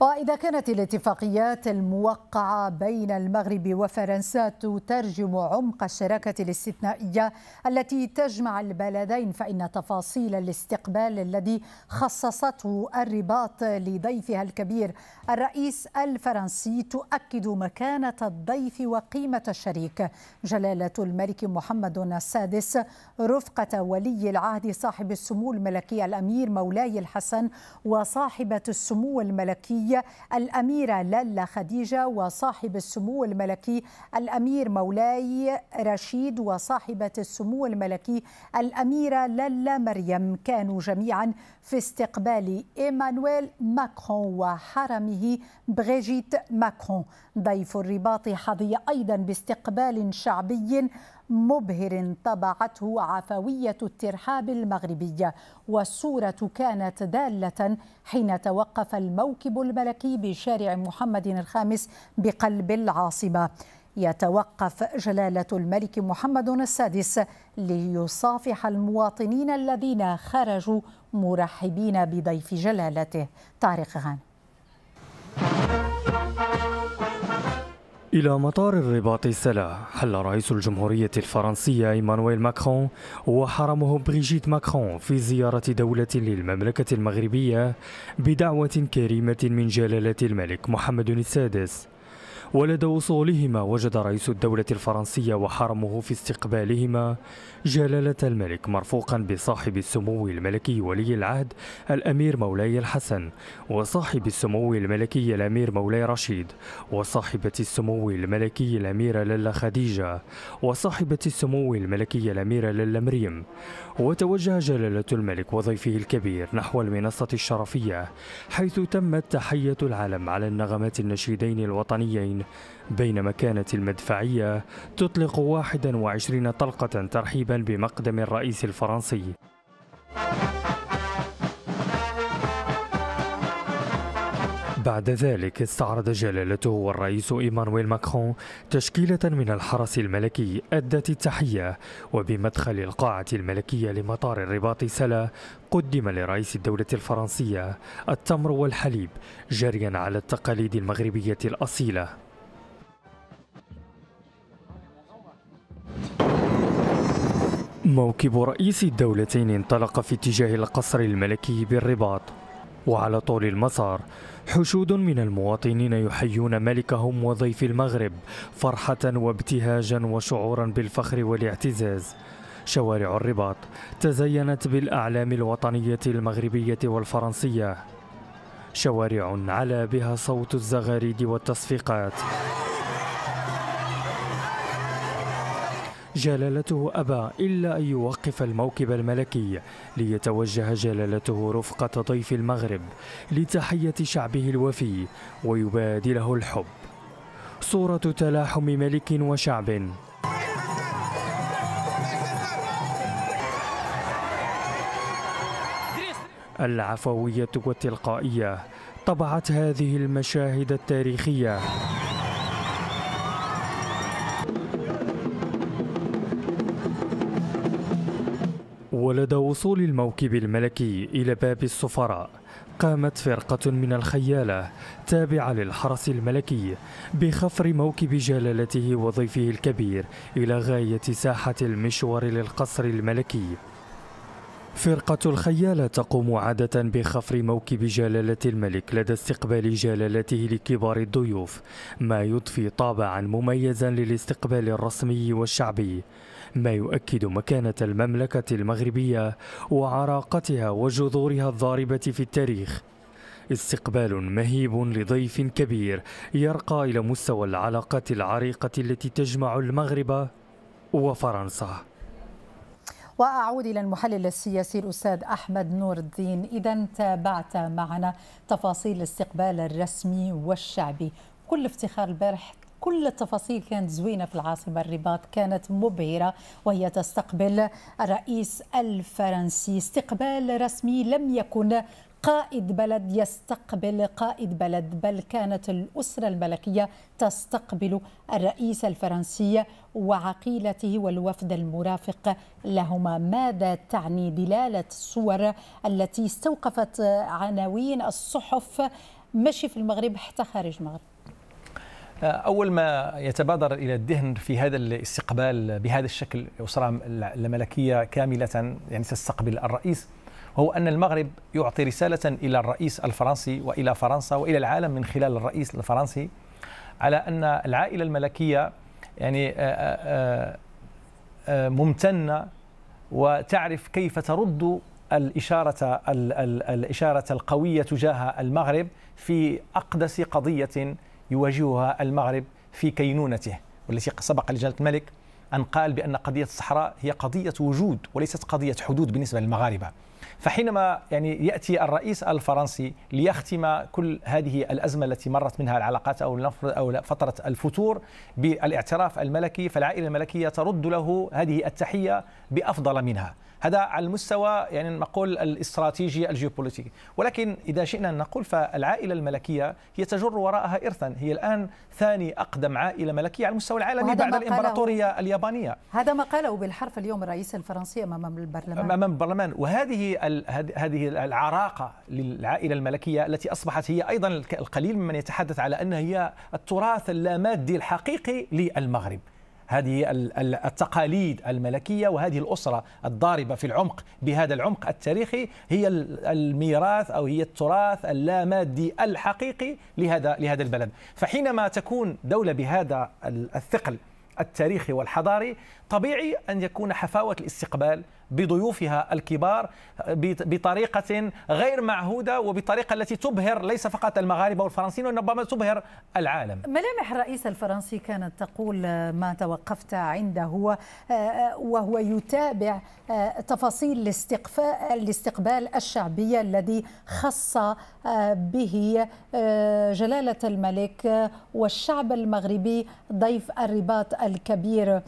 A: وإذا كانت الاتفاقيات الموقعة بين المغرب وفرنسا تترجم عمق الشراكة الاستثنائية التي تجمع البلدين فإن تفاصيل الاستقبال الذي خصصته الرباط لضيفها الكبير الرئيس الفرنسي تؤكد مكانة الضيف وقيمة الشريك. جلالة الملك محمد السادس رفقة ولي العهد صاحب السمو الملكي الأمير مولاي الحسن وصاحبة السمو الملكي الأميرة لالا خديجة وصاحب السمو الملكي الأمير مولاي رشيد وصاحبة السمو الملكي الأميرة لالا مريم. كانوا جميعا في استقبال إيمانويل ماكرون وحرمه بريجيت ماكرون. ضيف الرباط حظي أيضا باستقبال شعبي مبهر طبعته عفوية الترحاب المغربية والصورة كانت دالة حين توقف الموكب الملكي بشارع محمد الخامس بقلب العاصمة. يتوقف جلالة الملك محمد السادس ليصافح المواطنين الذين خرجوا مرحبين بضيف جلالته. طارق غان.
H: إلى مطار الرباط السلا. حل رئيس الجمهورية الفرنسية إيمانويل ماكرون وحرمه بريجيت ماكرون في زيارة دولة للمملكة المغربية بدعوة كريمة من جلالة الملك محمد السادس؟ ولدى وصولهما وجد رئيس الدولة الفرنسية وحرمه في استقبالهما جلالة الملك مرفوقا بصاحب السمو الملكي ولي العهد الأمير مولاي الحسن وصاحب السمو الملكي الأمير مولاي رشيد وصاحبة السمو الملكي الأميرة للا خديجة وصاحبة السمو الملكي الأميرة للا مريم. وتوجه جلالة الملك وضيفه الكبير نحو المنصة الشرفية حيث تمت تحية العلم على النغمات النشيدين الوطنيين بينما كانت المدفعية تطلق 21 طلقة ترحيبا بمقدم الرئيس الفرنسي. بعد ذلك استعرض جلالته والرئيس إيمانويل ماكرون تشكيلة من الحرس الملكي أدت التحية وبمدخل القاعة الملكية لمطار الرباط سلا قدم لرئيس الدولة الفرنسية التمر والحليب جريا على التقاليد المغربية الأصيلة. موكب رئيس الدولتين انطلق في اتجاه القصر الملكي بالرباط. وعلى طول المسار حشود من المواطنين يحيون ملكهم وضيف المغرب فرحة وابتهاجا وشعورا بالفخر والاعتزاز. شوارع الرباط تزينت بالأعلام الوطنية المغربية والفرنسية. شوارع علا بها صوت الزغاريد والتصفيقات. جلالته أبى إلا أن يوقف الموكب الملكي ليتوجه جلالته رفقة ضيف المغرب لتحية شعبه الوفي ويبادله الحب. صورة تلاحم ملك وشعب. العفوية والتلقائية طبعت هذه المشاهد التاريخية. ولدى وصول الموكب الملكي إلى باب السفراء. قامت فرقة من الخيالة تابعة للحرس الملكي بخفر موكب جلالته وضيفه الكبير إلى غاية ساحة المشوار للقصر الملكي. فرقة الخيالة تقوم عادة بخفر موكب جلالة الملك لدى استقبال جلالته لكبار الضيوف ما يضفي طابعا مميزا للاستقبال الرسمي والشعبي. ما يؤكد مكانة المملكة المغربية وعراقتها وجذورها الضاربة في التاريخ. استقبال مهيب لضيف كبير يرقى إلى مستوى العلاقات العريقة التي تجمع المغرب وفرنسا.
A: وأعود إلى المحلل السياسي الأستاذ أحمد نور الدين. إذا تابعت معنا تفاصيل الاستقبال الرسمي والشعبي. كل افتخار البارح كل التفاصيل كانت زوينة في العاصمة الرباط كانت مبهرة وهي تستقبل الرئيس الفرنسي. استقبال رسمي لم يكن قائد بلد يستقبل قائد بلد بل كانت الأسرة الملكية تستقبل الرئيس الفرنسي وعقيلته والوفد المرافق لهما. ماذا تعني دلالة الصور التي استوقفت عناوين الصحف؟ مشي في المغرب حتى خارج المغرب.
C: أول ما يتبادر إلى الذهن في هذا الاستقبال بهذا الشكل الأسرة الملكية كاملة يعني تستقبل الرئيس هو أن المغرب يعطي رسالة إلى الرئيس الفرنسي وإلى فرنسا وإلى العالم من خلال الرئيس الفرنسي على أن العائلة الملكية يعني ممتنة وتعرف كيف ترد الإشارة الإشارة القوية تجاه المغرب في أقدس قضية يواجهها المغرب في كينونته والتي سبق لجلالة الملك أن قال بأن قضية الصحراء هي قضية وجود وليست قضية حدود بالنسبة للمغاربة. فحينما يعني يأتي الرئيس الفرنسي ليختم كل هذه الأزمة التي مرت منها العلاقات أو أو فتره الفتور بالاعتراف الملكي فالعائلة الملكية ترد له هذه التحية بأفضل منها. هذا على المستوى يعني نقول الاستراتيجي الجيوبوليتيكي. ولكن إذا شئنا أن نقول فالعائلة الملكية هي تجر وراءها إرثا. هي الآن ثاني أقدم عائلة ملكية على المستوى العالمي بعد الإمبراطورية اليابانية.
A: هذا ما قاله بالحرف اليوم الرئيس الفرنسي أمام البرلمان.
C: أمام البرلمان. وهذه هذه العراقة للعائلة الملكية التي أصبحت هي أيضا القليل ممن يتحدث على أنها هي التراث اللامادي الحقيقي للمغرب. هذه التقاليد الملكية وهذه الأسرة الضاربة في العمق بهذا العمق التاريخي هي الميراث أو هي التراث اللامادي الحقيقي لهذا لهذا البلد. فحينما تكون دولة بهذا الثقل التاريخي والحضاري طبيعي أن يكون حفاوة الاستقبال بضيوفها الكبار بطريقة غير معهودة وبطريقة التي تبهر ليس فقط المغاربة والفرنسيين وإنما تبهر العالم.
A: ملامح الرئيس الفرنسي كانت تقول ما توقفت عنده وهو يتابع تفاصيل الاستقبال الشعبي الذي خص به جلالة الملك والشعب المغربي ضيف الرباط الكبير.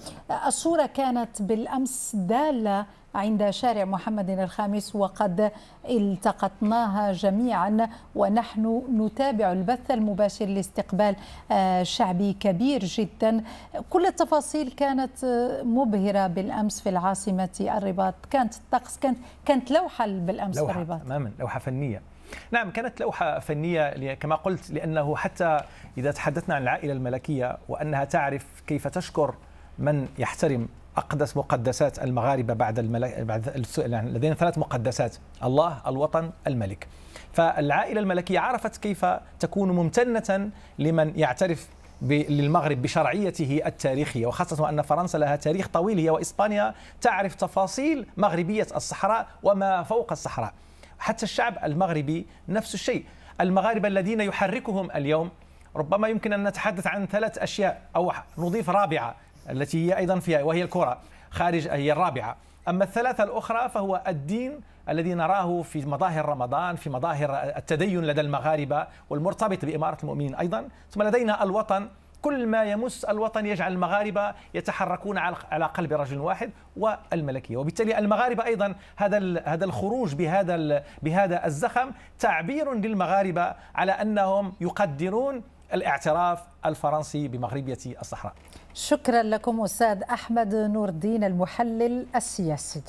A: الصورة كانت بالأمس دالة عند شارع محمد الخامس وقد التقطناها جميعا ونحن نتابع البث المباشر لاستقبال آه، شعبي كبير جدا. كل التفاصيل كانت مبهرة بالأمس في العاصمة الرباط. كانت الطقس كانت كانت لوحة بالأمس
C: لوحة
A: في الرباط.
C: تماما لوحة فنية. نعم كانت لوحة فنية كما قلت لأنه حتى إذا تحدثنا عن العائلة الملكية وأنها تعرف كيف تشكر من يحترم أقدس مقدسات المغاربة بعد الملك بعد يعني لدينا ثلاث مقدسات الله الوطن الملك. فالعائلة الملكية عرفت كيف تكون ممتنة لمن يعترف للمغرب بشرعيته التاريخية. وخاصة أن فرنسا لها تاريخ طويل هي وإسبانيا تعرف تفاصيل مغربية الصحراء وما فوق الصحراء. حتى الشعب المغربي نفس الشيء. المغاربة الذين يحركهم اليوم ربما يمكن أن نتحدث عن ثلاث أشياء أو نضيف رابعة. التي هي أيضا فيها وهي الكرة خارج هي الرابعة. أما الثلاثة الأخرى فهو الدين الذي نراه في مظاهر رمضان في مظاهر التدين لدى المغاربة والمرتبط بإمارة المؤمنين أيضا. ثم لدينا الوطن كل ما يمس الوطن يجعل المغاربة يتحركون على قلب رجل واحد والملكية، وبالتالي المغاربة أيضا هذا هذا الخروج بهذا بهذا الزخم تعبير للمغاربة على أنهم يقدرون الاعتراف الفرنسي بمغربية الصحراء.
A: شكرا لكم أستاذ أحمد نور الدين المحلل السياسي.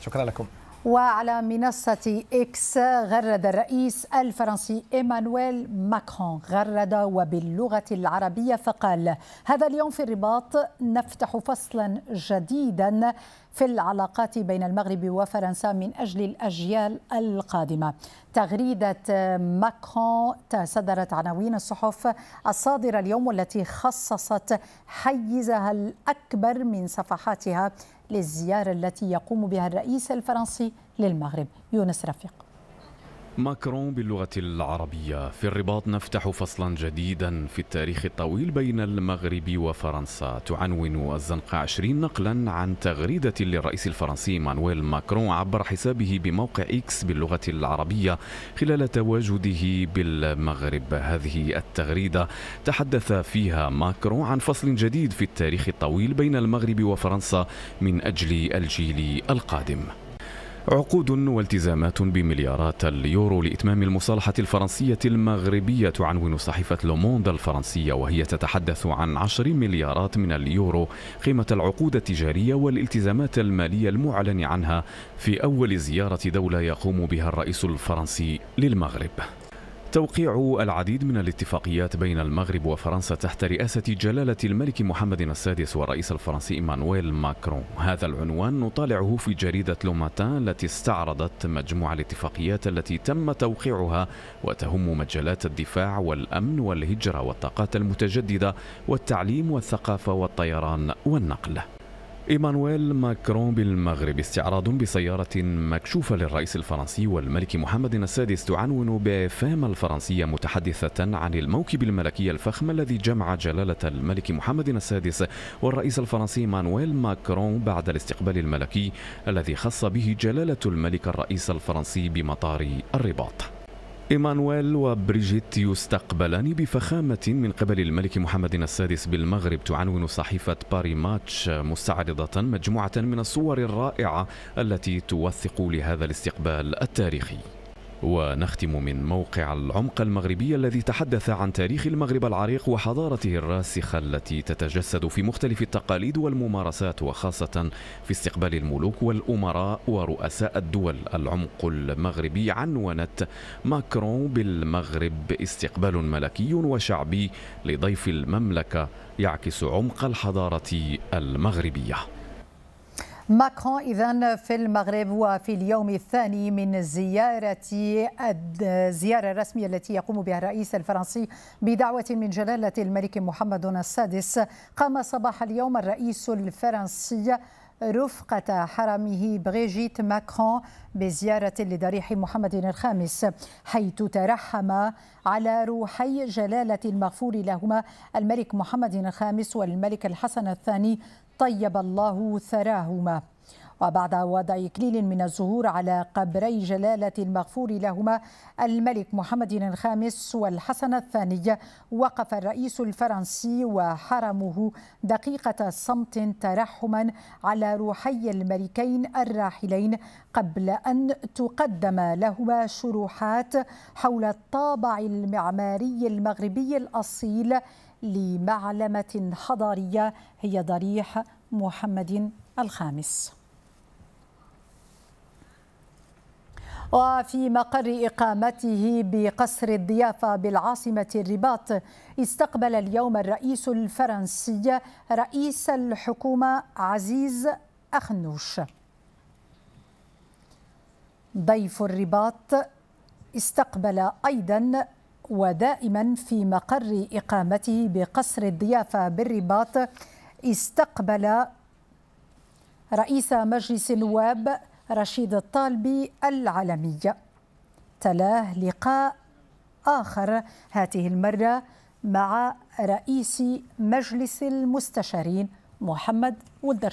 C: شكرا لكم.
A: وعلى منصة إكس غرد الرئيس الفرنسي إيمانويل ماكرون غرد وباللغة العربية فقال هذا اليوم في الرباط نفتح فصلا جديدا في العلاقات بين المغرب وفرنسا من أجل الأجيال القادمة. تغريدة ماكرون تصدرت عناوين الصحف الصادرة اليوم والتي خصصت حيزها الأكبر من صفحاتها للزيارة التي يقوم بها الرئيس الفرنسي للمغرب يونس رفيق.
J: ماكرون باللغة العربية. في الرباط نفتح فصلا جديدا في التاريخ الطويل بين المغرب وفرنسا. تعنون الزنقة 20 نقلا عن تغريدة للرئيس الفرنسي مانويل ماكرون عبر حسابه بموقع إكس باللغة العربية خلال تواجده بالمغرب. هذه التغريدة تحدث فيها ماكرون عن فصل جديد في التاريخ الطويل بين المغرب وفرنسا من أجل الجيل القادم. عقود والتزامات بمليارات اليورو لإتمام المصالحة الفرنسية المغربية تعنون صحيفة لوموند الفرنسية وهي تتحدث عن 10 مليارات من اليورو قيمة العقود التجارية والالتزامات المالية المعلن عنها في أول زيارة دولة يقوم بها الرئيس الفرنسي للمغرب. توقيع العديد من الاتفاقيات بين المغرب وفرنسا تحت رئاسة جلالة الملك محمد السادس والرئيس الفرنسي إيمانويل ماكرون. هذا العنوان نطالعه في جريدة لوماتان التي استعرضت مجموع الاتفاقيات التي تم توقيعها وتهم مجالات الدفاع والأمن والهجرة والطاقات المتجددة والتعليم والثقافة والطيران والنقل. إيمانويل ماكرون بالمغرب استعراض بسيارة مكشوفة للرئيس الفرنسي والملك محمد السادس تعنون BFM الفرنسية متحدثة عن الموكب الملكي الفخم الذي جمع جلالة الملك محمد السادس والرئيس الفرنسي مانويل ماكرون بعد الاستقبال الملكي الذي خص به جلالة الملك الرئيس الفرنسي بمطار الرباط. إيمانويل وبريجيت يستقبلان بفخامة من قبل الملك محمد السادس بالمغرب تعنون صحيفة باري ماتش مستعرضة مجموعة من الصور الرائعة التي توثق لهذا الاستقبال التاريخي. ونختم من موقع العمق المغربي الذي تحدث عن تاريخ المغرب العريق وحضارته الراسخة التي تتجسد في مختلف التقاليد والممارسات وخاصة في استقبال الملوك والأمراء ورؤساء الدول. العمق المغربي عنونت ماكرون بالمغرب استقبال ملكي وشعبي لضيف المملكة يعكس عمق الحضارة المغربية.
A: ماكرون إذا في المغرب وفي اليوم الثاني من زيارة الزيارة الرسمية التي يقوم بها الرئيس الفرنسي بدعوة من جلالة الملك محمد السادس قام صباح اليوم الرئيس الفرنسي رفقة حرمه بريجيت ماكرون بزيارة لضريح محمد الخامس حيث ترحم على روحي جلالة المغفور لهما الملك محمد الخامس والملك الحسن الثاني طيب الله ثراهما. وبعد وضع إكليل من الزهور على قبري جلالة المغفور لهما الملك محمد الخامس والحسن الثاني وقف الرئيس الفرنسي وحرمه دقيقة صمت ترحما على روحي الملكين الراحلين قبل أن تقدم لهما شروحات حول الطابع المعماري المغربي الأصيل لمعلمة حضارية هي ضريح محمد الخامس. وفي مقر إقامته بقصر الضيافة بالعاصمة الرباط استقبل اليوم الرئيس الفرنسي رئيس الحكومة عزيز أخنوش. ضيف الرباط استقبل أيضا ودائما في مقر إقامته بقصر الضيافة بالرباط استقبل رئيس مجلس النواب رشيد الطالبي العلمي تلاه لقاء آخر هذه المرة مع رئيس مجلس المستشارين محمد ولد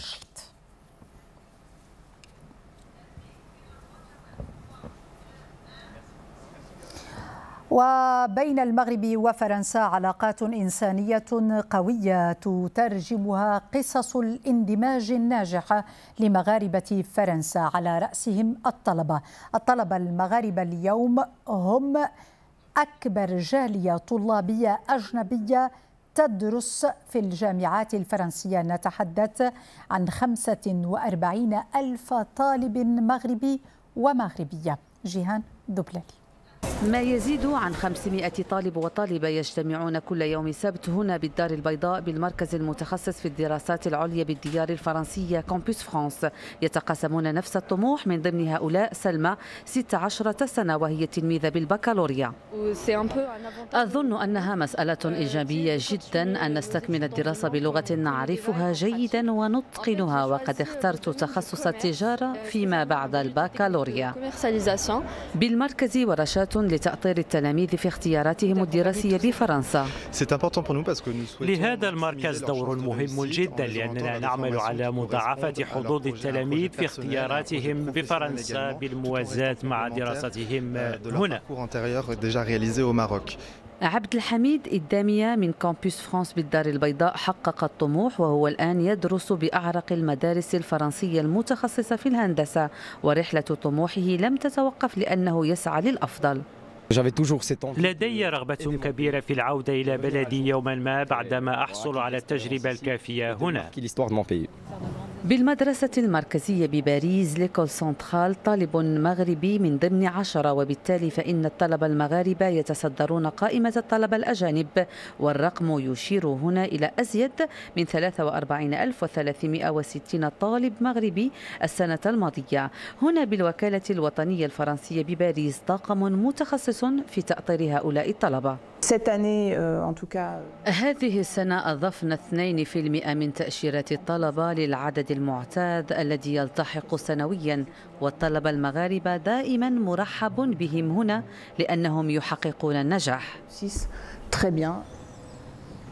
A: وبين المغرب وفرنسا علاقات إنسانية قوية تترجمها قصص الاندماج الناجح لمغاربة فرنسا على رأسهم الطلبة. الطلبة المغاربة اليوم هم أكبر جالية طلابية أجنبية تدرس في الجامعات الفرنسية. نتحدث عن 45 ألف طالب مغربي ومغربية. جيهان دبلالي
F: ما يزيد عن 500 طالب وطالبة يجتمعون كل يوم سبت هنا بالدار البيضاء بالمركز المتخصص في الدراسات العليا بالديار الفرنسية Campus France. يتقاسمون نفس الطموح من ضمن هؤلاء سلمى 16 سنة وهي تلميذة بالبكالوريا. أظن أنها مسألة إيجابية جدا أن نستكمل الدراسة بلغة نعرفها جيدا ونتقنها وقد اخترت تخصص التجارة فيما بعد البكالوريا. بالمركز ورشات لتأطير التلاميذ في اختياراتهم الدراسية بفرنسا.
K: لهذا المركز دور مهم جدا لأننا نعمل على مضاعفة حظوظ التلاميذ في اختياراتهم بفرنسا بالموازاة مع دراستهم هنا.
F: عبد الحميد الدامية من كامبوس فرانس بالدار البيضاء حقق الطموح وهو الآن يدرس بأعرق المدارس الفرنسية المتخصصة في الهندسة ورحلة طموحه لم تتوقف لأنه يسعى للأفضل.
K: لدي رغبة كبيرة في العودة إلى بلدي يوما ما بعدما أحصل على التجربة الكافية هنا.
F: بالمدرسة المركزية بباريس l'École Centrale طالب مغربي من ضمن عشرة وبالتالي فإن الطلبة المغاربة يتصدرون قائمة الطلبة الأجانب والرقم يشير هنا إلى أزيد من 43360 طالب مغربي السنة الماضية. هنا بالوكالة الوطنية الفرنسية بباريس طاقم متخصص في تأطير هؤلاء الطلبة. هذه السنة أضفنا 2% من تأشيرات الطلبة للعدد المعتاد الذي يلتحق سنويا والطلبة المغاربة دائما مرحب بهم هنا لأنهم يحققون النجاح.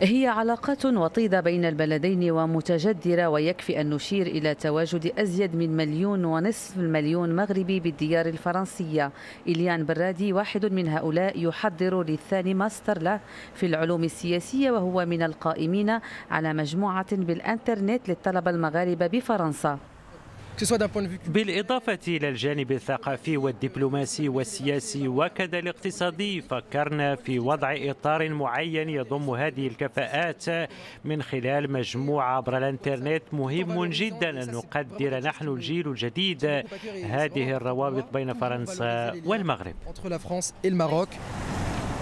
F: هي علاقات وطيدة بين البلدين ومتجدرة ويكفي أن نشير إلى تواجد أزيد من مليون ونصف المليون مغربي بالديار الفرنسية. إليان برادي واحد من هؤلاء يحضر للثاني ماستر له في العلوم السياسية وهو من القائمين على مجموعة بالإنترنت للطلبة المغاربة بفرنسا.
K: بالإضافة إلى الجانب الثقافي والدبلوماسي والسياسي وكذا الاقتصادي فكرنا في وضع إطار معين يضم هذه الكفاءات من خلال مجموعة عبر الإنترنت مهم جدا أن نقدر نحن الجيل الجديد هذه الروابط بين فرنسا والمغرب.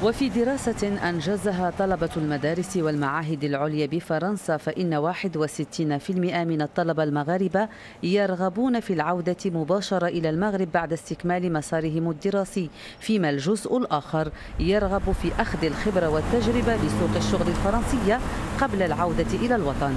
F: وفي دراسة أنجزها طلبة المدارس والمعاهد العليا بفرنسا فإن 61% من الطلبة المغاربة يرغبون في العودة مباشرة إلى المغرب بعد استكمال مسارهم الدراسي. فيما الجزء الآخر يرغب في أخذ الخبرة والتجربة لسوق الشغل الفرنسية قبل العودة إلى الوطن.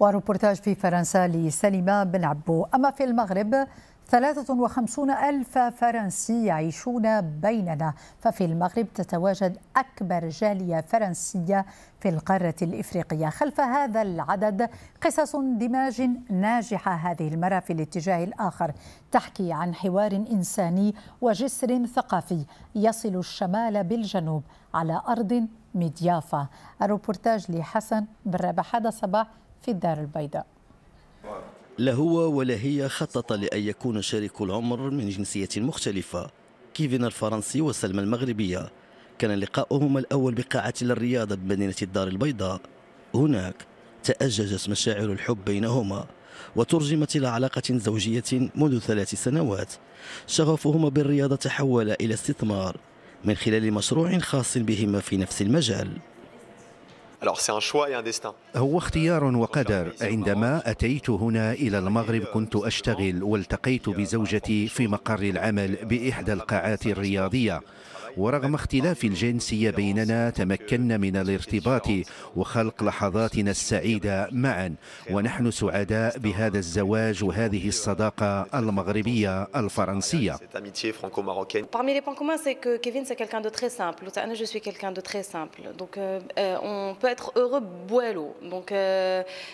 A: وروبورتاج في فرنسا لسليمة بن عبو. أما في المغرب 53 ألف فرنسي يعيشون بيننا. ففي المغرب تتواجد أكبر جالية فرنسية في القارة الإفريقية. خلف هذا العدد قصص دماج ناجحة هذه المرة في الاتجاه الآخر تحكي عن حوار إنساني وجسر ثقافي يصل الشمال بالجنوب على أرض مضيافة. الروبورتاج لحسن بالرابح هذا صباح في الدار البيضاء.
L: لا هو ولا هي خطط لأن يكون شريك العمر من جنسية مختلفة. كيفن الفرنسي وسلمى المغربية. كان لقاؤهما الأول بقاعة الرياضة بمدينة الدار البيضاء. هناك تأججت مشاعر الحب بينهما وترجمت إلى علاقة زوجية منذ ثلاث سنوات. شغفهما بالرياضة تحول إلى استثمار من خلال مشروع خاص بهما في نفس المجال.
M: هو اختيار وقدر. عندما أتيت هنا إلى المغرب كنت أشتغل والتقيت بزوجتي في مقر العمل بإحدى القاعات الرياضية. ورغم اختلاف الجنسية بيننا تمكنا من الارتباط وخلق لحظاتنا السعيدة معا ونحن سعداء بهذا الزواج وهذه الصداقة المغربية الفرنسية
N: Parmi les points communs, c'est que Kevin, c'est quelqu'un de très simple. Anna, je suis quelqu'un de très simple. Donc, euh, on peut être heureux بوالو. Donc,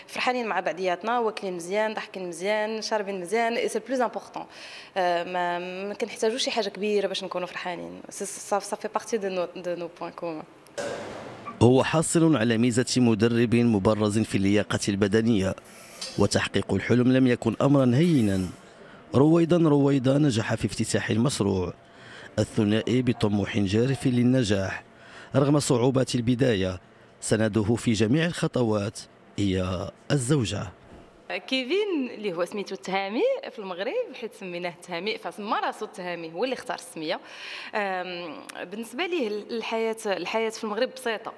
N: فرحانين مع بعضياتنا واكلين مزيان ضحكين مزيان شاربين مزيان et c'est le plus important. ما ما كنحتاجوش شي حاجة كبيرة باش نكونوا فرحانين. Ça, fait partie de nos, de nos points communs.
L: هو حاصل على ميزة مدرب مبرز في اللياقة البدنية وتحقيق الحلم لم يكن أمرا هينا. رويدا رويدا نجح في افتتاح المشروع. الثنائي بطموح جارف للنجاح رغم صعوبات البداية سنده في جميع الخطوات هي الزوجة.
N: كيفين اللي هو سميتو التهامي في المغرب حيت سميناه التهامي فسمى راسو التهامي هو اللي اختار السمية. بالنسبة ليه الحياة الحياة في المغرب بسيطة.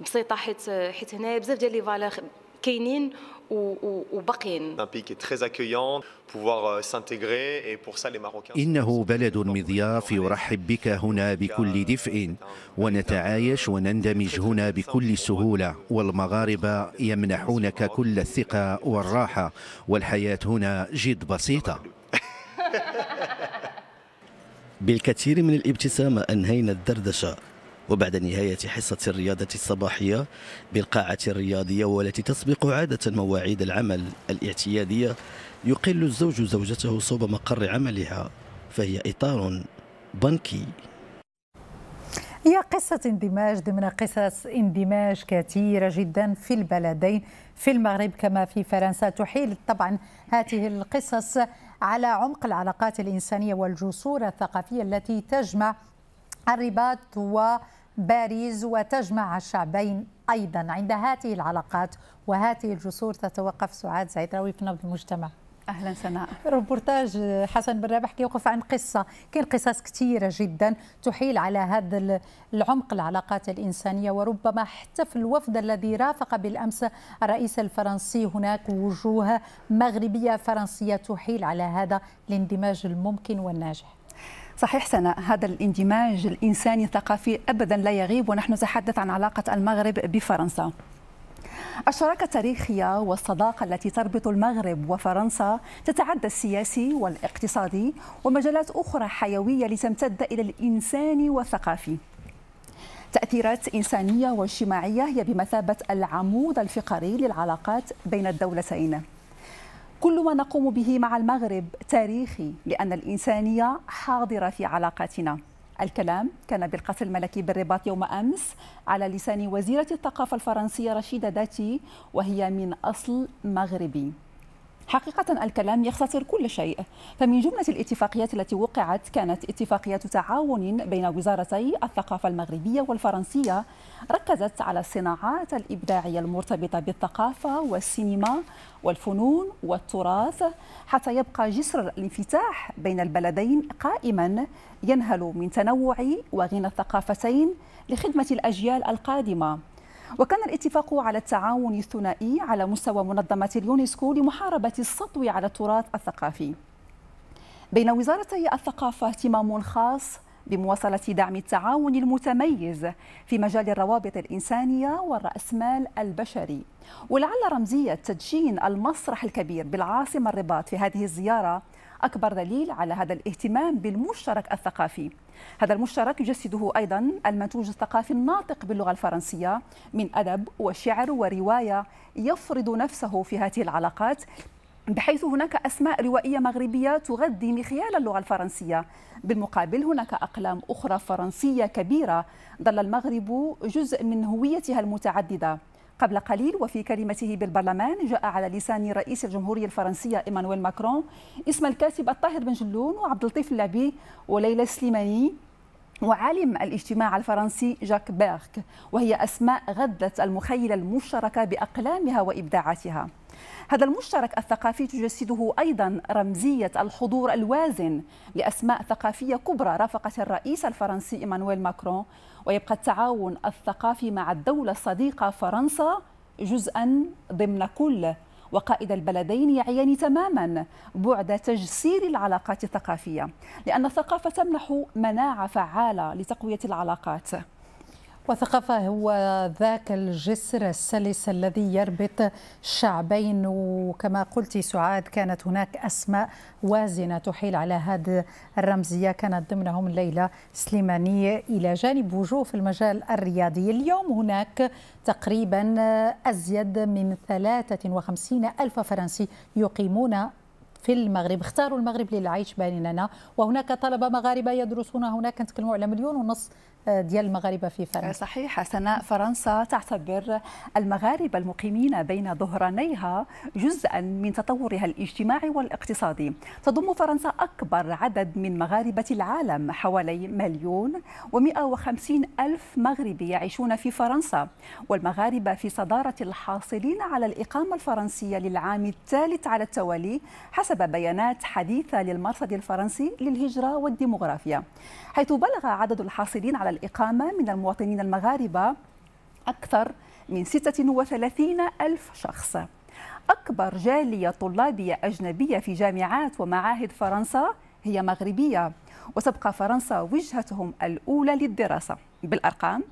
N: بسيطة حيت حيت هنا بزاف ديال لي فالور كاينين
M: إنه بلد مضياف يرحب بك هنا بكل دفء. ونتعايش وندمج هنا بكل سهولة. والمغاربة يمنحونك كل الثقة والراحة. والحياة هنا جد بسيطة.
L: بالكثير من الابتسامة أنهينا الدردشة. وبعد نهاية حصة الرياضة الصباحية بالقاعة الرياضية والتي تسبق عادة مواعيد العمل الاعتيادية يقل الزوج زوجته صوب مقر عملها فهي إطار بنكي.
A: هي قصة اندماج ضمن قصص اندماج كثيرة جدا في البلدين في المغرب كما في فرنسا. تحيل طبعا هذه القصص على عمق العلاقات الإنسانية والجسور الثقافية التي تجمع الرباط وباريس وتجمع الشعبين أيضا عند هذه العلاقات وهذه الجسور. تتوقف سعاد زعيدراوي في نبض المجتمع.
O: أهلا سناء
A: روبورتاج حسن بن رابح كيوقف عن قصة كاين قصص كثيره جدا تحيل على هذا العمق العلاقات الإنسانية. وربما حتى في الوفد الذي رافق بالأمس الرئيس الفرنسي هناك وجوه مغربية فرنسية تحيل على هذا الاندماج الممكن والناجح.
O: صحيح سناء هذا الاندماج الإنساني الثقافي أبدا لا يغيب ونحن نتحدث عن علاقة المغرب بفرنسا. الشراكة التاريخية والصداقة التي تربط المغرب وفرنسا تتعدى السياسي والاقتصادي ومجالات أخرى حيوية لتمتد إلى الإنساني والثقافي. تأثيرات إنسانية واجتماعية هي بمثابة العمود الفقري للعلاقات بين الدولتين. كل ما نقوم به مع المغرب تاريخي لأن الإنسانية حاضرة في علاقاتنا. الكلام كان بالقصر الملكي بالرباط يوم أمس على لسان وزيرة الثقافة الفرنسية رشيدة داتي وهي من أصل مغربي. حقيقة الكلام يختصر كل شيء. فمن جملة الاتفاقيات التي وقعت كانت اتفاقيات تعاون بين وزارتي الثقافة المغربية والفرنسية ركزت على الصناعات الإبداعية المرتبطة بالثقافة والسينما والفنون والتراث حتى يبقى جسر الانفتاح بين البلدين قائما ينهل من تنوع وغنى الثقافتين لخدمة الأجيال القادمة. وكان الاتفاق على التعاون الثنائي على مستوى منظمة اليونسكو لمحاربة السطو على التراث الثقافي. بين وزارتي الثقافة اهتمام خاص بمواصلة دعم التعاون المتميز في مجال الروابط الإنسانية والرأسمال البشري. ولعل رمزية تدشين المسرح الكبير بالعاصمة الرباط في هذه الزيارة أكبر دليل على هذا الاهتمام بالمشترك الثقافي. هذا المشترك يجسده أيضا المنتوج الثقافي الناطق باللغة الفرنسية من أدب وشعر ورواية يفرض نفسه في هذه العلاقات بحيث هناك أسماء روائية مغربية تغذي مخيال اللغة الفرنسية. بالمقابل هناك أقلام أخرى فرنسية كبيرة ظل المغرب جزء من هويتها المتعددة. قبل قليل وفي كلمته بالبرلمان جاء على لسان رئيس الجمهورية الفرنسية إيمانويل ماكرون. اسم الكاتب الطاهر بن جلون وعبد اللطيف اللعبي وليلى سليماني وعالم الاجتماع الفرنسي جاك بيرك. وهي أسماء غذت المخيلة المشتركة بأقلامها وإبداعاتها. هذا المشترك الثقافي تجسده أيضا رمزية الحضور الوازن لأسماء ثقافية كبرى رافقت الرئيس الفرنسي إيمانويل ماكرون. ويبقى التعاون الثقافي مع الدولة الصديقة فرنسا جزءا ضمن كل وقائد البلدين يعيان تماما بعد تجسير العلاقات الثقافية لأن الثقافة تمنح مناعة فعالة لتقوية العلاقات.
A: والثقافة هو ذاك الجسر السلس الذي يربط الشعبين وكما قلت سعاد كانت هناك أسماء وازنة تحيل على هذه الرمزية. كانت ضمنهم ليلى سليمانية إلى جانب وجوه في المجال الرياضي اليوم هناك تقريبا أزيد من 53 ألف فرنسي يقيمون في المغرب. اختاروا المغرب للعيش بيننا وهناك طلبة مغاربة يدرسون هناك. نتكلموا على مليون ونص ديال المغاربة في فرنسا.
O: صحيح سناء فرنسا تعتبر المغاربة المقيمين بين ظهرانيها جزءا من تطورها الاجتماعي والاقتصادي. تضم فرنسا أكبر عدد من مغاربة العالم حوالي مليون و150 ألف مغربي يعيشون في فرنسا. والمغاربة في صدارة الحاصلين على الإقامة الفرنسية للعام الثالث على التوالي حسب بيانات حديثة للمرصد الفرنسي للهجرة والديموغرافيا حيث بلغ عدد الحاصلين على الإقامة من المواطنين المغاربة أكثر من 36 ألف شخص. أكبر جالية طلابية أجنبية في جامعات ومعاهد فرنسا هي مغربية وتبقى فرنسا وجهتهم الأولى للدراسة. بالأرقام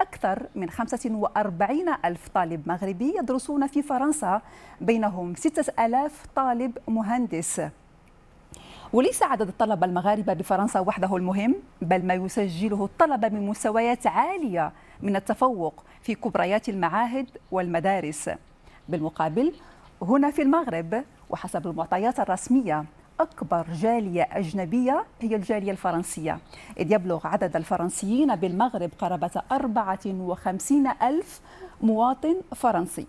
O: أكثر من 45 ألف طالب مغربي يدرسون في فرنسا بينهم 6 ألاف طالب مهندس. وليس عدد الطلبة المغاربة بفرنسا وحده المهم بل ما يسجله الطلبة من مستويات عالية من التفوق في كبريات المعاهد والمدارس. بالمقابل هنا في المغرب وحسب المعطيات الرسمية أكبر جالية أجنبية هي الجالية الفرنسية. إذ يبلغ عدد الفرنسيين بالمغرب قرابة 54 ألف مواطن فرنسي.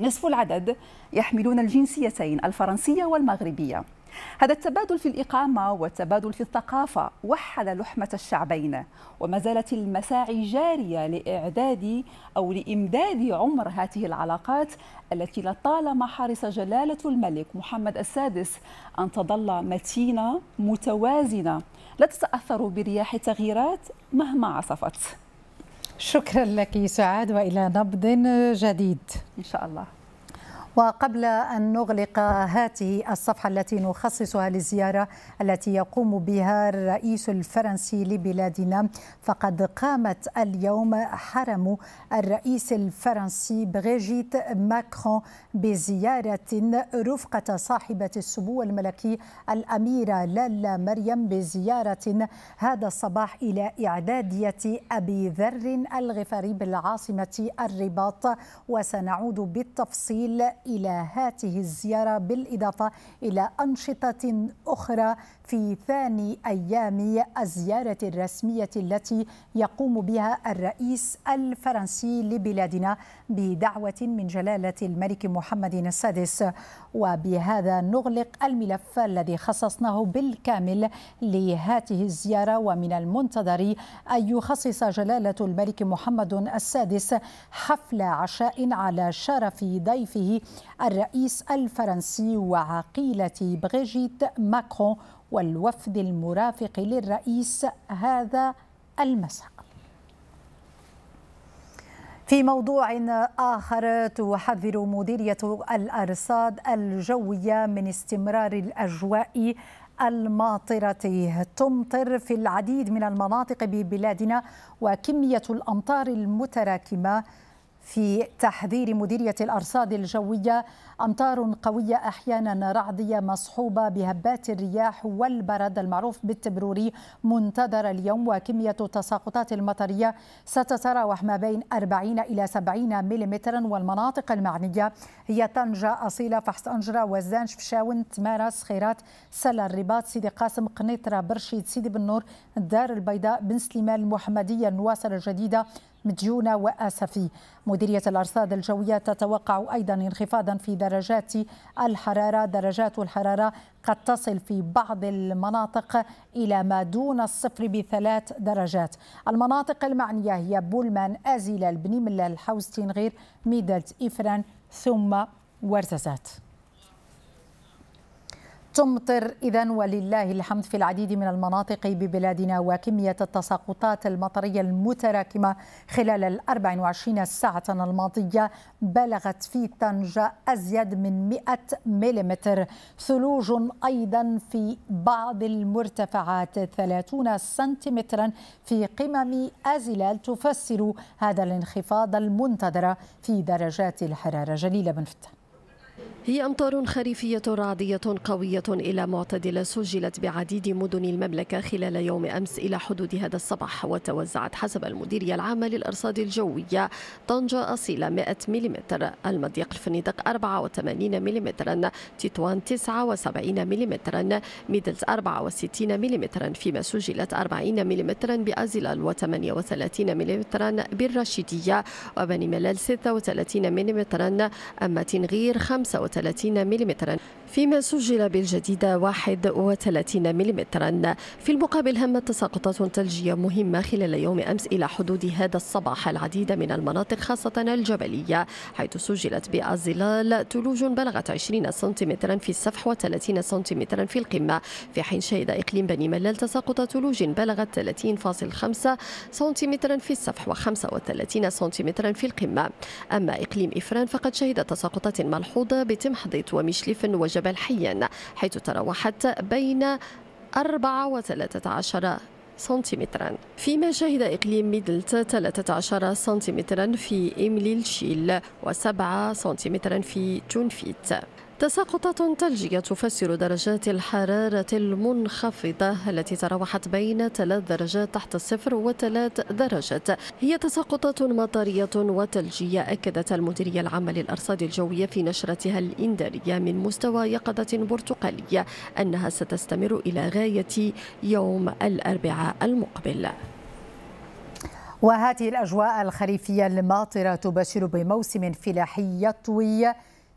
O: نصف العدد يحملون الجنسيتين الفرنسية والمغربية. هذا التبادل في الإقامة والتبادل في الثقافة وحد لحمة الشعبين وما زالت المساعي جارية لإعداد أو لإمداد عمر هذه العلاقات التي لطالما حرص جلالة الملك محمد السادس أن تظل متينة متوازنة لا تتأثر برياح التغييرات مهما عصفت.
A: شكرا لك سعاد وإلى نبض جديد.
O: إن شاء الله.
A: وقبل أن نغلق هذه الصفحة التي نخصصها للزيارة التي يقوم بها الرئيس الفرنسي لبلادنا فقد قامت اليوم حرم الرئيس الفرنسي بريجيت ماكرون بزيارة رفقة صاحبة السمو الملكي الأميرة لالا مريم بزيارة هذا الصباح إلى إعدادية أبي ذر الغفاري بالعاصمة الرباط. وسنعود بالتفصيل إلى هذه الزيارة بالإضافة إلى أنشطة أخرى في ثاني أيام الزيارة الرسمية التي يقوم بها الرئيس الفرنسي لبلادنا بدعوة من جلالة الملك محمد السادس. وبهذا نغلق الملف الذي خصصناه بالكامل لهذه الزيارة. ومن المنتظر أن يخصص جلالة الملك محمد السادس حفل عشاء على شرف ضيفه الرئيس الفرنسي وعقيلة بريجيت ماكرون. والوفد المرافق للرئيس هذا المساء في موضوع آخر تحذر مديرية الأرصاد الجوية من استمرار الأجواء الماطرة. تمطر في العديد من المناطق ببلادنا وكمية الأمطار المتراكمة في تحذير مديرية الأرصاد الجوية أمطار قوية أحيانا رعدية مصحوبة بهبات الرياح والبرد المعروف بالتبروري منتظرة اليوم وكمية التساقطات المطرية ستتراوح ما بين 40 إلى 70 ملم والمناطق المعنية هي طنجة أصيلة فحص أنجرة وزان شفشاون تمارة صخيرات سلا الرباط سيدي قاسم قنيطرة برشيد سيدي بنور الدار البيضاء بن سليمان المحمدية النواصر الجديدة مديونة وآسفي. مديرية الأرصاد الجوية تتوقع أيضا انخفاضا في درجات الحرارة. درجات الحرارة قد تصل في بعض المناطق إلى ما دون الصفر بثلاث درجات. المناطق المعنية هي بولمان أزيلة البنيملة الحوز تنغير ميدلت إفران ثم ورزازات تمطر. إذا ولله الحمد في العديد من المناطق ببلادنا وكمية التساقطات المطرية المتراكمة خلال ال 24 ساعة الماضية بلغت في طنجة أزيد من 100 ملم ثلوج أيضا في بعض المرتفعات 30 سنتيمترا في قمم أزلال تفسر هذا الانخفاض المنتظر في درجات الحرارة. جليلة بن فتح
P: هي أمطار خريفية رعدية قوية إلى معتدلة سجلت بعديد مدن المملكة خلال يوم أمس إلى حدود هذا الصباح وتوزعت حسب المديرية العامة للأرصاد الجوية طنجة أصيلة 100 ملم المضيق الفنيدق 84 ملم تطوان 79 ملم ميدلز 64 ملم فيما سجلت 40 ملم بأزلال و38 ملم بالرشيدية وبني ملال 36 ملم أما تنغير 35 35 ملم فيما سجل بالجديدة 31 ملم في المقابل همت تساقطات ثلجية مهمة خلال يوم أمس إلى حدود هذا الصباح العديد من المناطق خاصة الجبلية حيث سجلت بالظلال ثلوج بلغت 20 سنتيمترا في السفح و30 سنتيمترا في القمة. في حين شهد إقليم بني ملال تساقط ثلوج بلغت 30.5 سنتيمترا في السفح و35 سنتيمترا في القمة. أما إقليم إفران فقد شهد تساقطات ملحوظة بتمحضيط ومشلف وجبل حيان حيث تراوحت بين 4 و 13 سنتيمترا. فيما شهد إقليم ميدلت 13 سنتيمترا في إملشيل و7 سنتيمترا في تونفيت تساقطات ثلجية تفسر درجات الحرارة المنخفضة التي تراوحت بين ثلاث درجات تحت الصفر وثلاث درجات. هي تساقطات مطرية وثلجية أكدت المديرية العامة للأرصاد الجوية في نشرتها الإنذارية من مستوى يقظة برتقالية أنها ستستمر إلى غاية يوم الأربعاء المقبل.
A: وهذه الأجواء الخريفية الماطرة تبشر بموسم فلاحي يطوي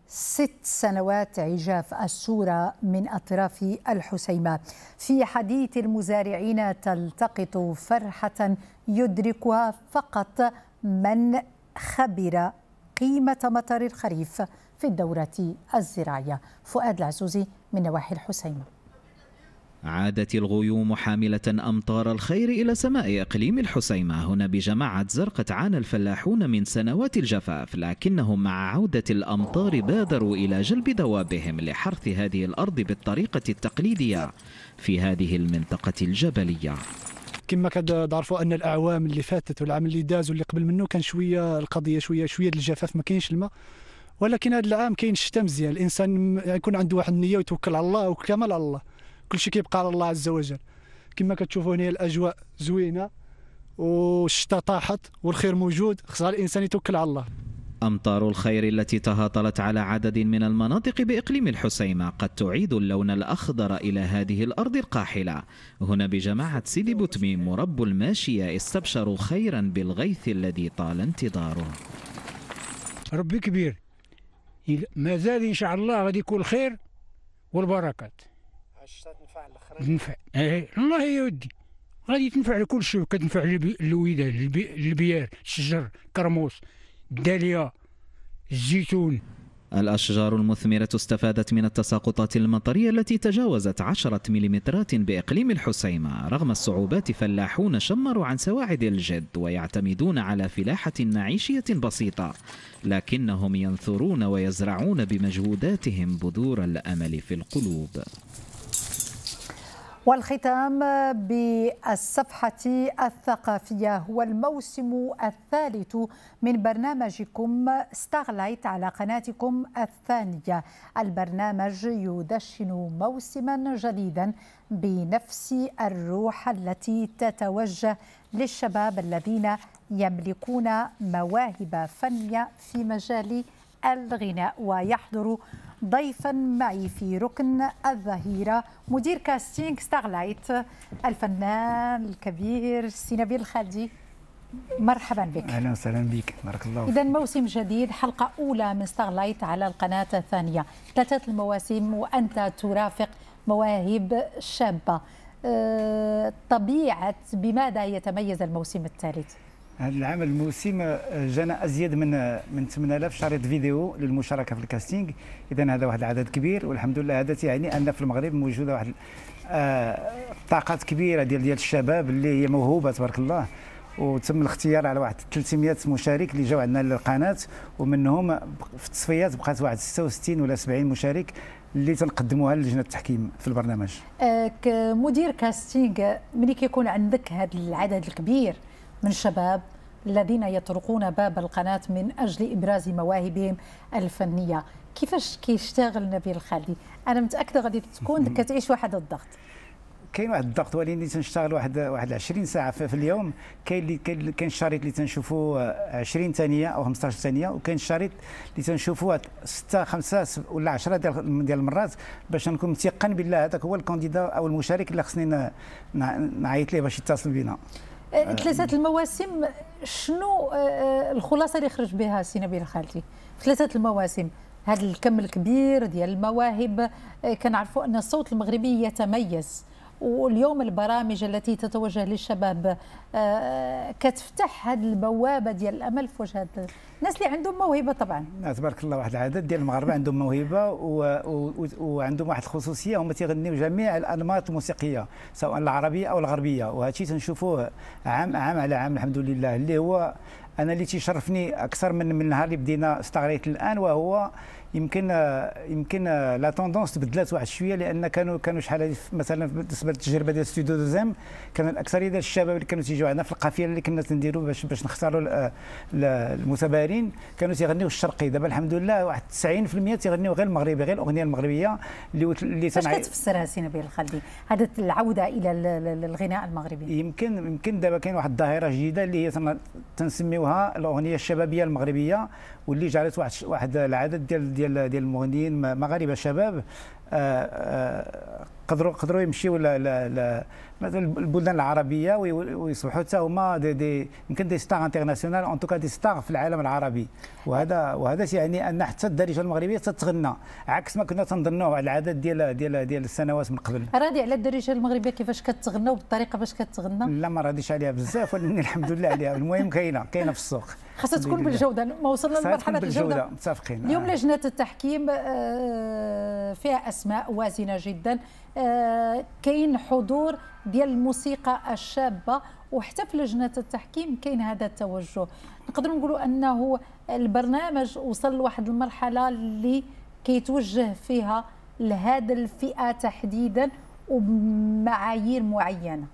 A: ست سنوات عجاف السورة من أطراف الحسيمة. في حديث المزارعين تلتقط فرحة يدركها فقط من خبر قيمة مطر الخريف في الدورة الزراعية. فؤاد العزوزي من نواحي الحسيمة.
Q: عادت الغيوم حاملة أمطار الخير إلى سماء إقليم الحسيمة. هنا بجماعة زرقة عانى الفلاحون من سنوات الجفاف لكنهم مع عودة الأمطار بادروا إلى جلب دوابهم لحرث هذه الأرض بالطريقة التقليدية في هذه المنطقة الجبلية.
R: كما كتعرفوا أن الأعوام اللي فاتت والعام اللي داز واللي قبل منه كان شوية القضية شوية شوية الجفاف ما كاينش الماء. ولكن هذا العام كاين الشتاء مزيان. الإنسان يكون عنده واحد النية ويتوكل على الله وكمال على الله. كل شيء كيبقى على الله عز وجل. كما كتشوفوا هنا الأجواء زوينة والشتاء طاحت والخير موجود خصها الإنسان يتوكل على الله.
Q: أمطار الخير التي تهاطلت على عدد من المناطق بإقليم الحسيمة قد تعيد اللون الأخضر إلى هذه الأرض القاحلة. هنا بجماعة سيدي بوتميم مرب الماشية استبشروا خيرا بالغيث الذي طال انتظاره.
S: ربي كبير. ما زال إن شاء الله غادي يكون الخير والبركات. تنفع إيه الله يا ودي غادي تنفع لكل شيء. كتنفع للويدان البيار الشجر كرموس الداليا الزيتون.
Q: الأشجار المثمرة استفادت من التساقطات المطرية التي تجاوزت عشرة مليمترات بإقليم الحسيمة رغم الصعوبات فلاحون شمروا عن سواعد الجد ويعتمدون على فلاحة معيشية بسيطة لكنهم ينثرون ويزرعون بمجهوداتهم بذور الأمل في القلوب.
A: والختام بالصفحة الثقافية هو الموسم الثالث من برنامجكم ستارلايت على قناتكم الثانية. البرنامج يدشن موسما جديدا بنفس الروح التي تتوجه للشباب الذين يملكون مواهب فنية في مجال الغناء ويحضر ضيفا معي في ركن الظهيرة مدير casting ستارلايت الفنان الكبير سي نبيل الخالدي مرحبا بك.
T: أهلا وسهلا بك. بارك الله
A: اذا موسم جديد حلقة أولى من ستارلايت على القناة الثانية. ثلاثة المواسم وأنت ترافق مواهب شابة. أه طبيعة بماذا يتميز الموسم الثالث؟
T: هذا العام الموسم آه، جانا أزيد من من 8000 شريط فيديو للمشاركة في الكاستينغ. اذا هذا واحد العدد كبير والحمد لله هذا يعني أن في المغرب موجودة واحد آه طاقات كبيرة ديال ديال الشباب اللي هي موهوبة تبارك الله. وتم الاختيار على واحد 300 مشارك اللي جاوا عندنا للقناة. ومنهم في التصفيات بقات واحد 66 ولا 70 مشارك اللي تنقدموها للجنة التحكيم في البرنامج.
A: آه كمدير كاستينغ ملي كيكون عندك هذا العدد الكبير من الشباب الذين يطرقون باب القناة من أجل إبراز مواهبهم الفنية. كيفاش كيشتغل نبيل الخالدي؟ أنا متأكدة غادي تكون كتعيش واحد الضغط.
T: كاين واحد الضغط ولكن تنشتغل واحد واحد 20 ساعة في, اليوم. كاين اللي كاين الشريط اللي تنشوفوا 20 ثانية أو 15 ثانية وكاين الشريط اللي تنشوفوا 6 5 ولا 10 ديال ديال المرات باش نكون متيقن بالله هذاك هو الكانديدا أو المشارك اللي خصني نعيط ليه باش يتصل بنا
A: ثلاثة المواسم شنو أه، الخلاصة اللي خرج بها سي نبيل الخالدي ثلاثة المواسم هذا الكم الكبير ديال المواهب كنعرفوا أن الصوت المغربي يتميز واليوم البرامج التي تتوجه للشباب آه، كتفتح هذه البوابة ديال الأمل في وجه الناس اللي عندهم موهبة طبعا.
T: تبارك الله واحد العدد ديال المغاربة عندهم موهبة وعندهم واحد الخصوصية هما تيغنيو جميع الأنماط الموسيقية سواء العربية أو الغربية وهذا الشيء تنشوفوه عام عام على عام الحمد لله. اللي هو أنا اللي تيشرفني أكثر من من النهار اللي بدينا ستارلايت الآن وهو يمكن يمكن la tendance تبدلات واحد شوية لأن كانوا كانوا شحال مثلا بالنسبة للتجربة ديال ستوديو دوزيم كان الأكثرية ديال الشباب اللي كانوا تيجيو عندنا في القافله اللي كنا تنديروا باش باش نختاروا المتبارين. كانوا تيغنيو الشرقي. دابا الحمد لله واحد 90% تيغنيو غير المغربي غير الأغنية المغربية
A: اللي اللي كيفاش كتفسرها سي نبيل الخالدي؟ هذه العودة إلى الغناء المغربي.
T: يمكن يمكن دابا كاين واحد الظاهرة جديدة اللي هي تنسميوها الأغنية الشبابية المغربية واللي جعلت واحد واحد العدد ديال ديال ديال المغنيين مغاربة شباب آه، آه، قدروا قدروا يمشيوا مثلا البلدان العربية ويصبحوا حتى هما des, des يمكن des stars internationales en tout cas des stars في العالم العربي. وهذا وهذا يعني أن حتى الدارجة المغربية تتغنى عكس ما كنا تنظنوا على العدد ديال ديال ديال السنوات من قبل.
A: راضي على الدارجة المغربية كيفاش كتغنى وبالطريقة باش كتغنى؟
T: لا ما راضيش عليها بزاف ولكن الحمد لله عليها. المهم كاينة كاينة في السوق.
A: خاصها تكون بالجودة ما وصلنا لمرحلة الجودة.
T: متفقين.
A: اليوم آه. لجنة التحكيم آه، فيها أسماء وازنة جدا. آه، كاين حضور ديال الموسيقى الشابة وحتى في لجنة التحكيم كاين هذا التوجه. نقدر نقولوا أنه البرنامج وصل لواحد المرحلة اللي كيتوجه فيها لهذا الفئة تحديدا وبمعايير معينة.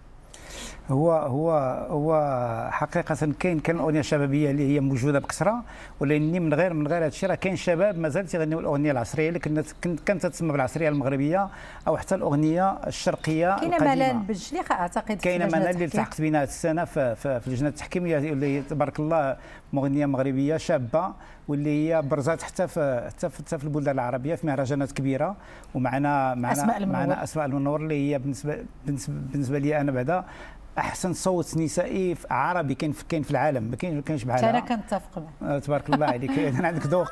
T: هو هو هو حقيقة كاين كان الأغنية الشبابية اللي هي موجودة بكثره ولأني من غير من غير هذا الشيء راه كاين شباب مازال تيغنيو الأغنية العصرية اللي كانت كانت تسمى بالعصرية المغربية أو حتى الأغنية الشرقية
A: كاينة منال بالجليخه أعتقد
T: كاينة منال اللي التحقت بنا هذه السنة في, في, في لجنة التحكيم اللي تبارك الله مغنية مغربية شابة واللي هي برزات حتى في حتى في, حتى في البلدان العربية في مهرجانات كبيرة ومعنا معنا
A: أسماء
T: معنا أسماء المنور اللي هي بالنسبة بالنسبة, بالنسبة لي أنا بعدا. أحسن صوت نسائي عربي كاين في كاين في العالم ما كاينش ما كاينش بحالها
A: أنا كنتفق
T: آه تبارك الله عليك. أنا عندك ذوق.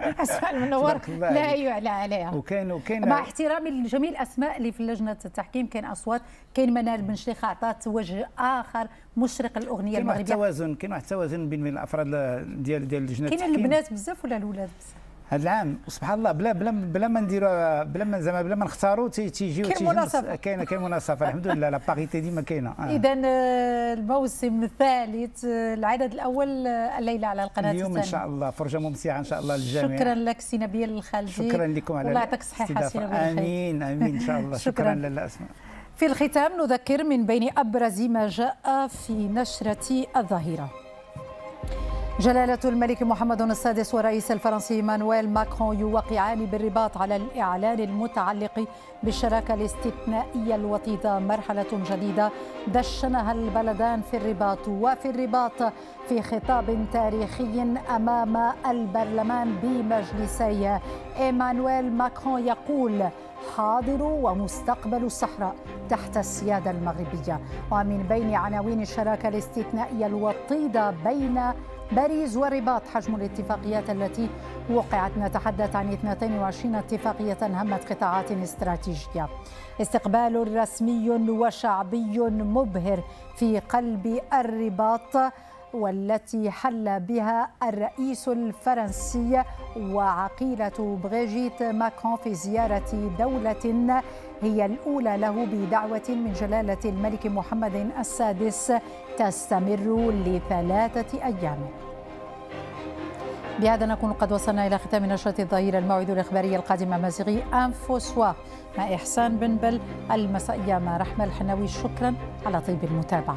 A: اسماء المنور. لا يعلى عليها
T: وكاين وكاين
A: مع احترامي لجميع الأسماء اللي في لجنة التحكيم كاين أصوات كاين منال بن شليخه عطات وجه آخر مشرق للاغنيه المغربيه
T: كاين واحد التوازن كاين واحد التوازن بين الأفراد ديال ديال لجنة التحكيم.
A: كاين البنات بزاف ولا الأولاد بزاف؟
T: هذا العام سبحان الله بلا بلا بلا ما نديروا بلا ما زعما بلا ما نختاروا تيجيو
A: كاين مناصفة.
T: كاينة كاين مناصفة الحمد لله لا باريتي ديما كاينة.
A: آه. اذا الموسم الثالث العدد الأول الليلة على القناة
T: اليوم إن شاء الله فرجة ممتعة إن شاء الله للجميع.
A: شكرا لك سي نبيل الخالدي.
T: شكرا لكم على
A: الله يعطيك الصحه
T: سي نبيل آمين آمين إن شاء الله. شكرا, شكرا. للأسماء.
A: في الختام نذكر من بين أبرز ما جاء في نشرة الظهيره جلالة الملك محمد السادس والرئيس الفرنسي إيمانويل ماكرون يوقعان بالرباط على الإعلان المتعلق بالشراكة الاستثنائية الوطيدة. مرحلة جديدة دشنها البلدان في الرباط وفي الرباط في خطاب تاريخي أمام البرلمان بمجلسي. إيمانويل ماكرون يقول حاضر ومستقبل الصحراء تحت السيادة المغربية. ومن بين عناوين الشراكة الاستثنائية الوطيدة بين باريس والرباط حجم الاتفاقيات التي وقعت. نتحدث عن 22 اتفاقية همت قطاعات استراتيجية. استقبال رسمي وشعبي مبهر في قلب الرباط والتي حل بها الرئيس الفرنسي وعقيلة بريجيت ماكرون في زيارة دولة هي الأولى له بدعوة من جلالة الملك محمد السادس تستمر لثلاثة أيام. بهذا نكون قد وصلنا إلى ختام نشرة الظهيرة الموعد الإخباري القادم مازيغي أنفو سوا مع إحسان بن بل المسائية مع رحمة الحناوي شكرا على طيب المتابعة.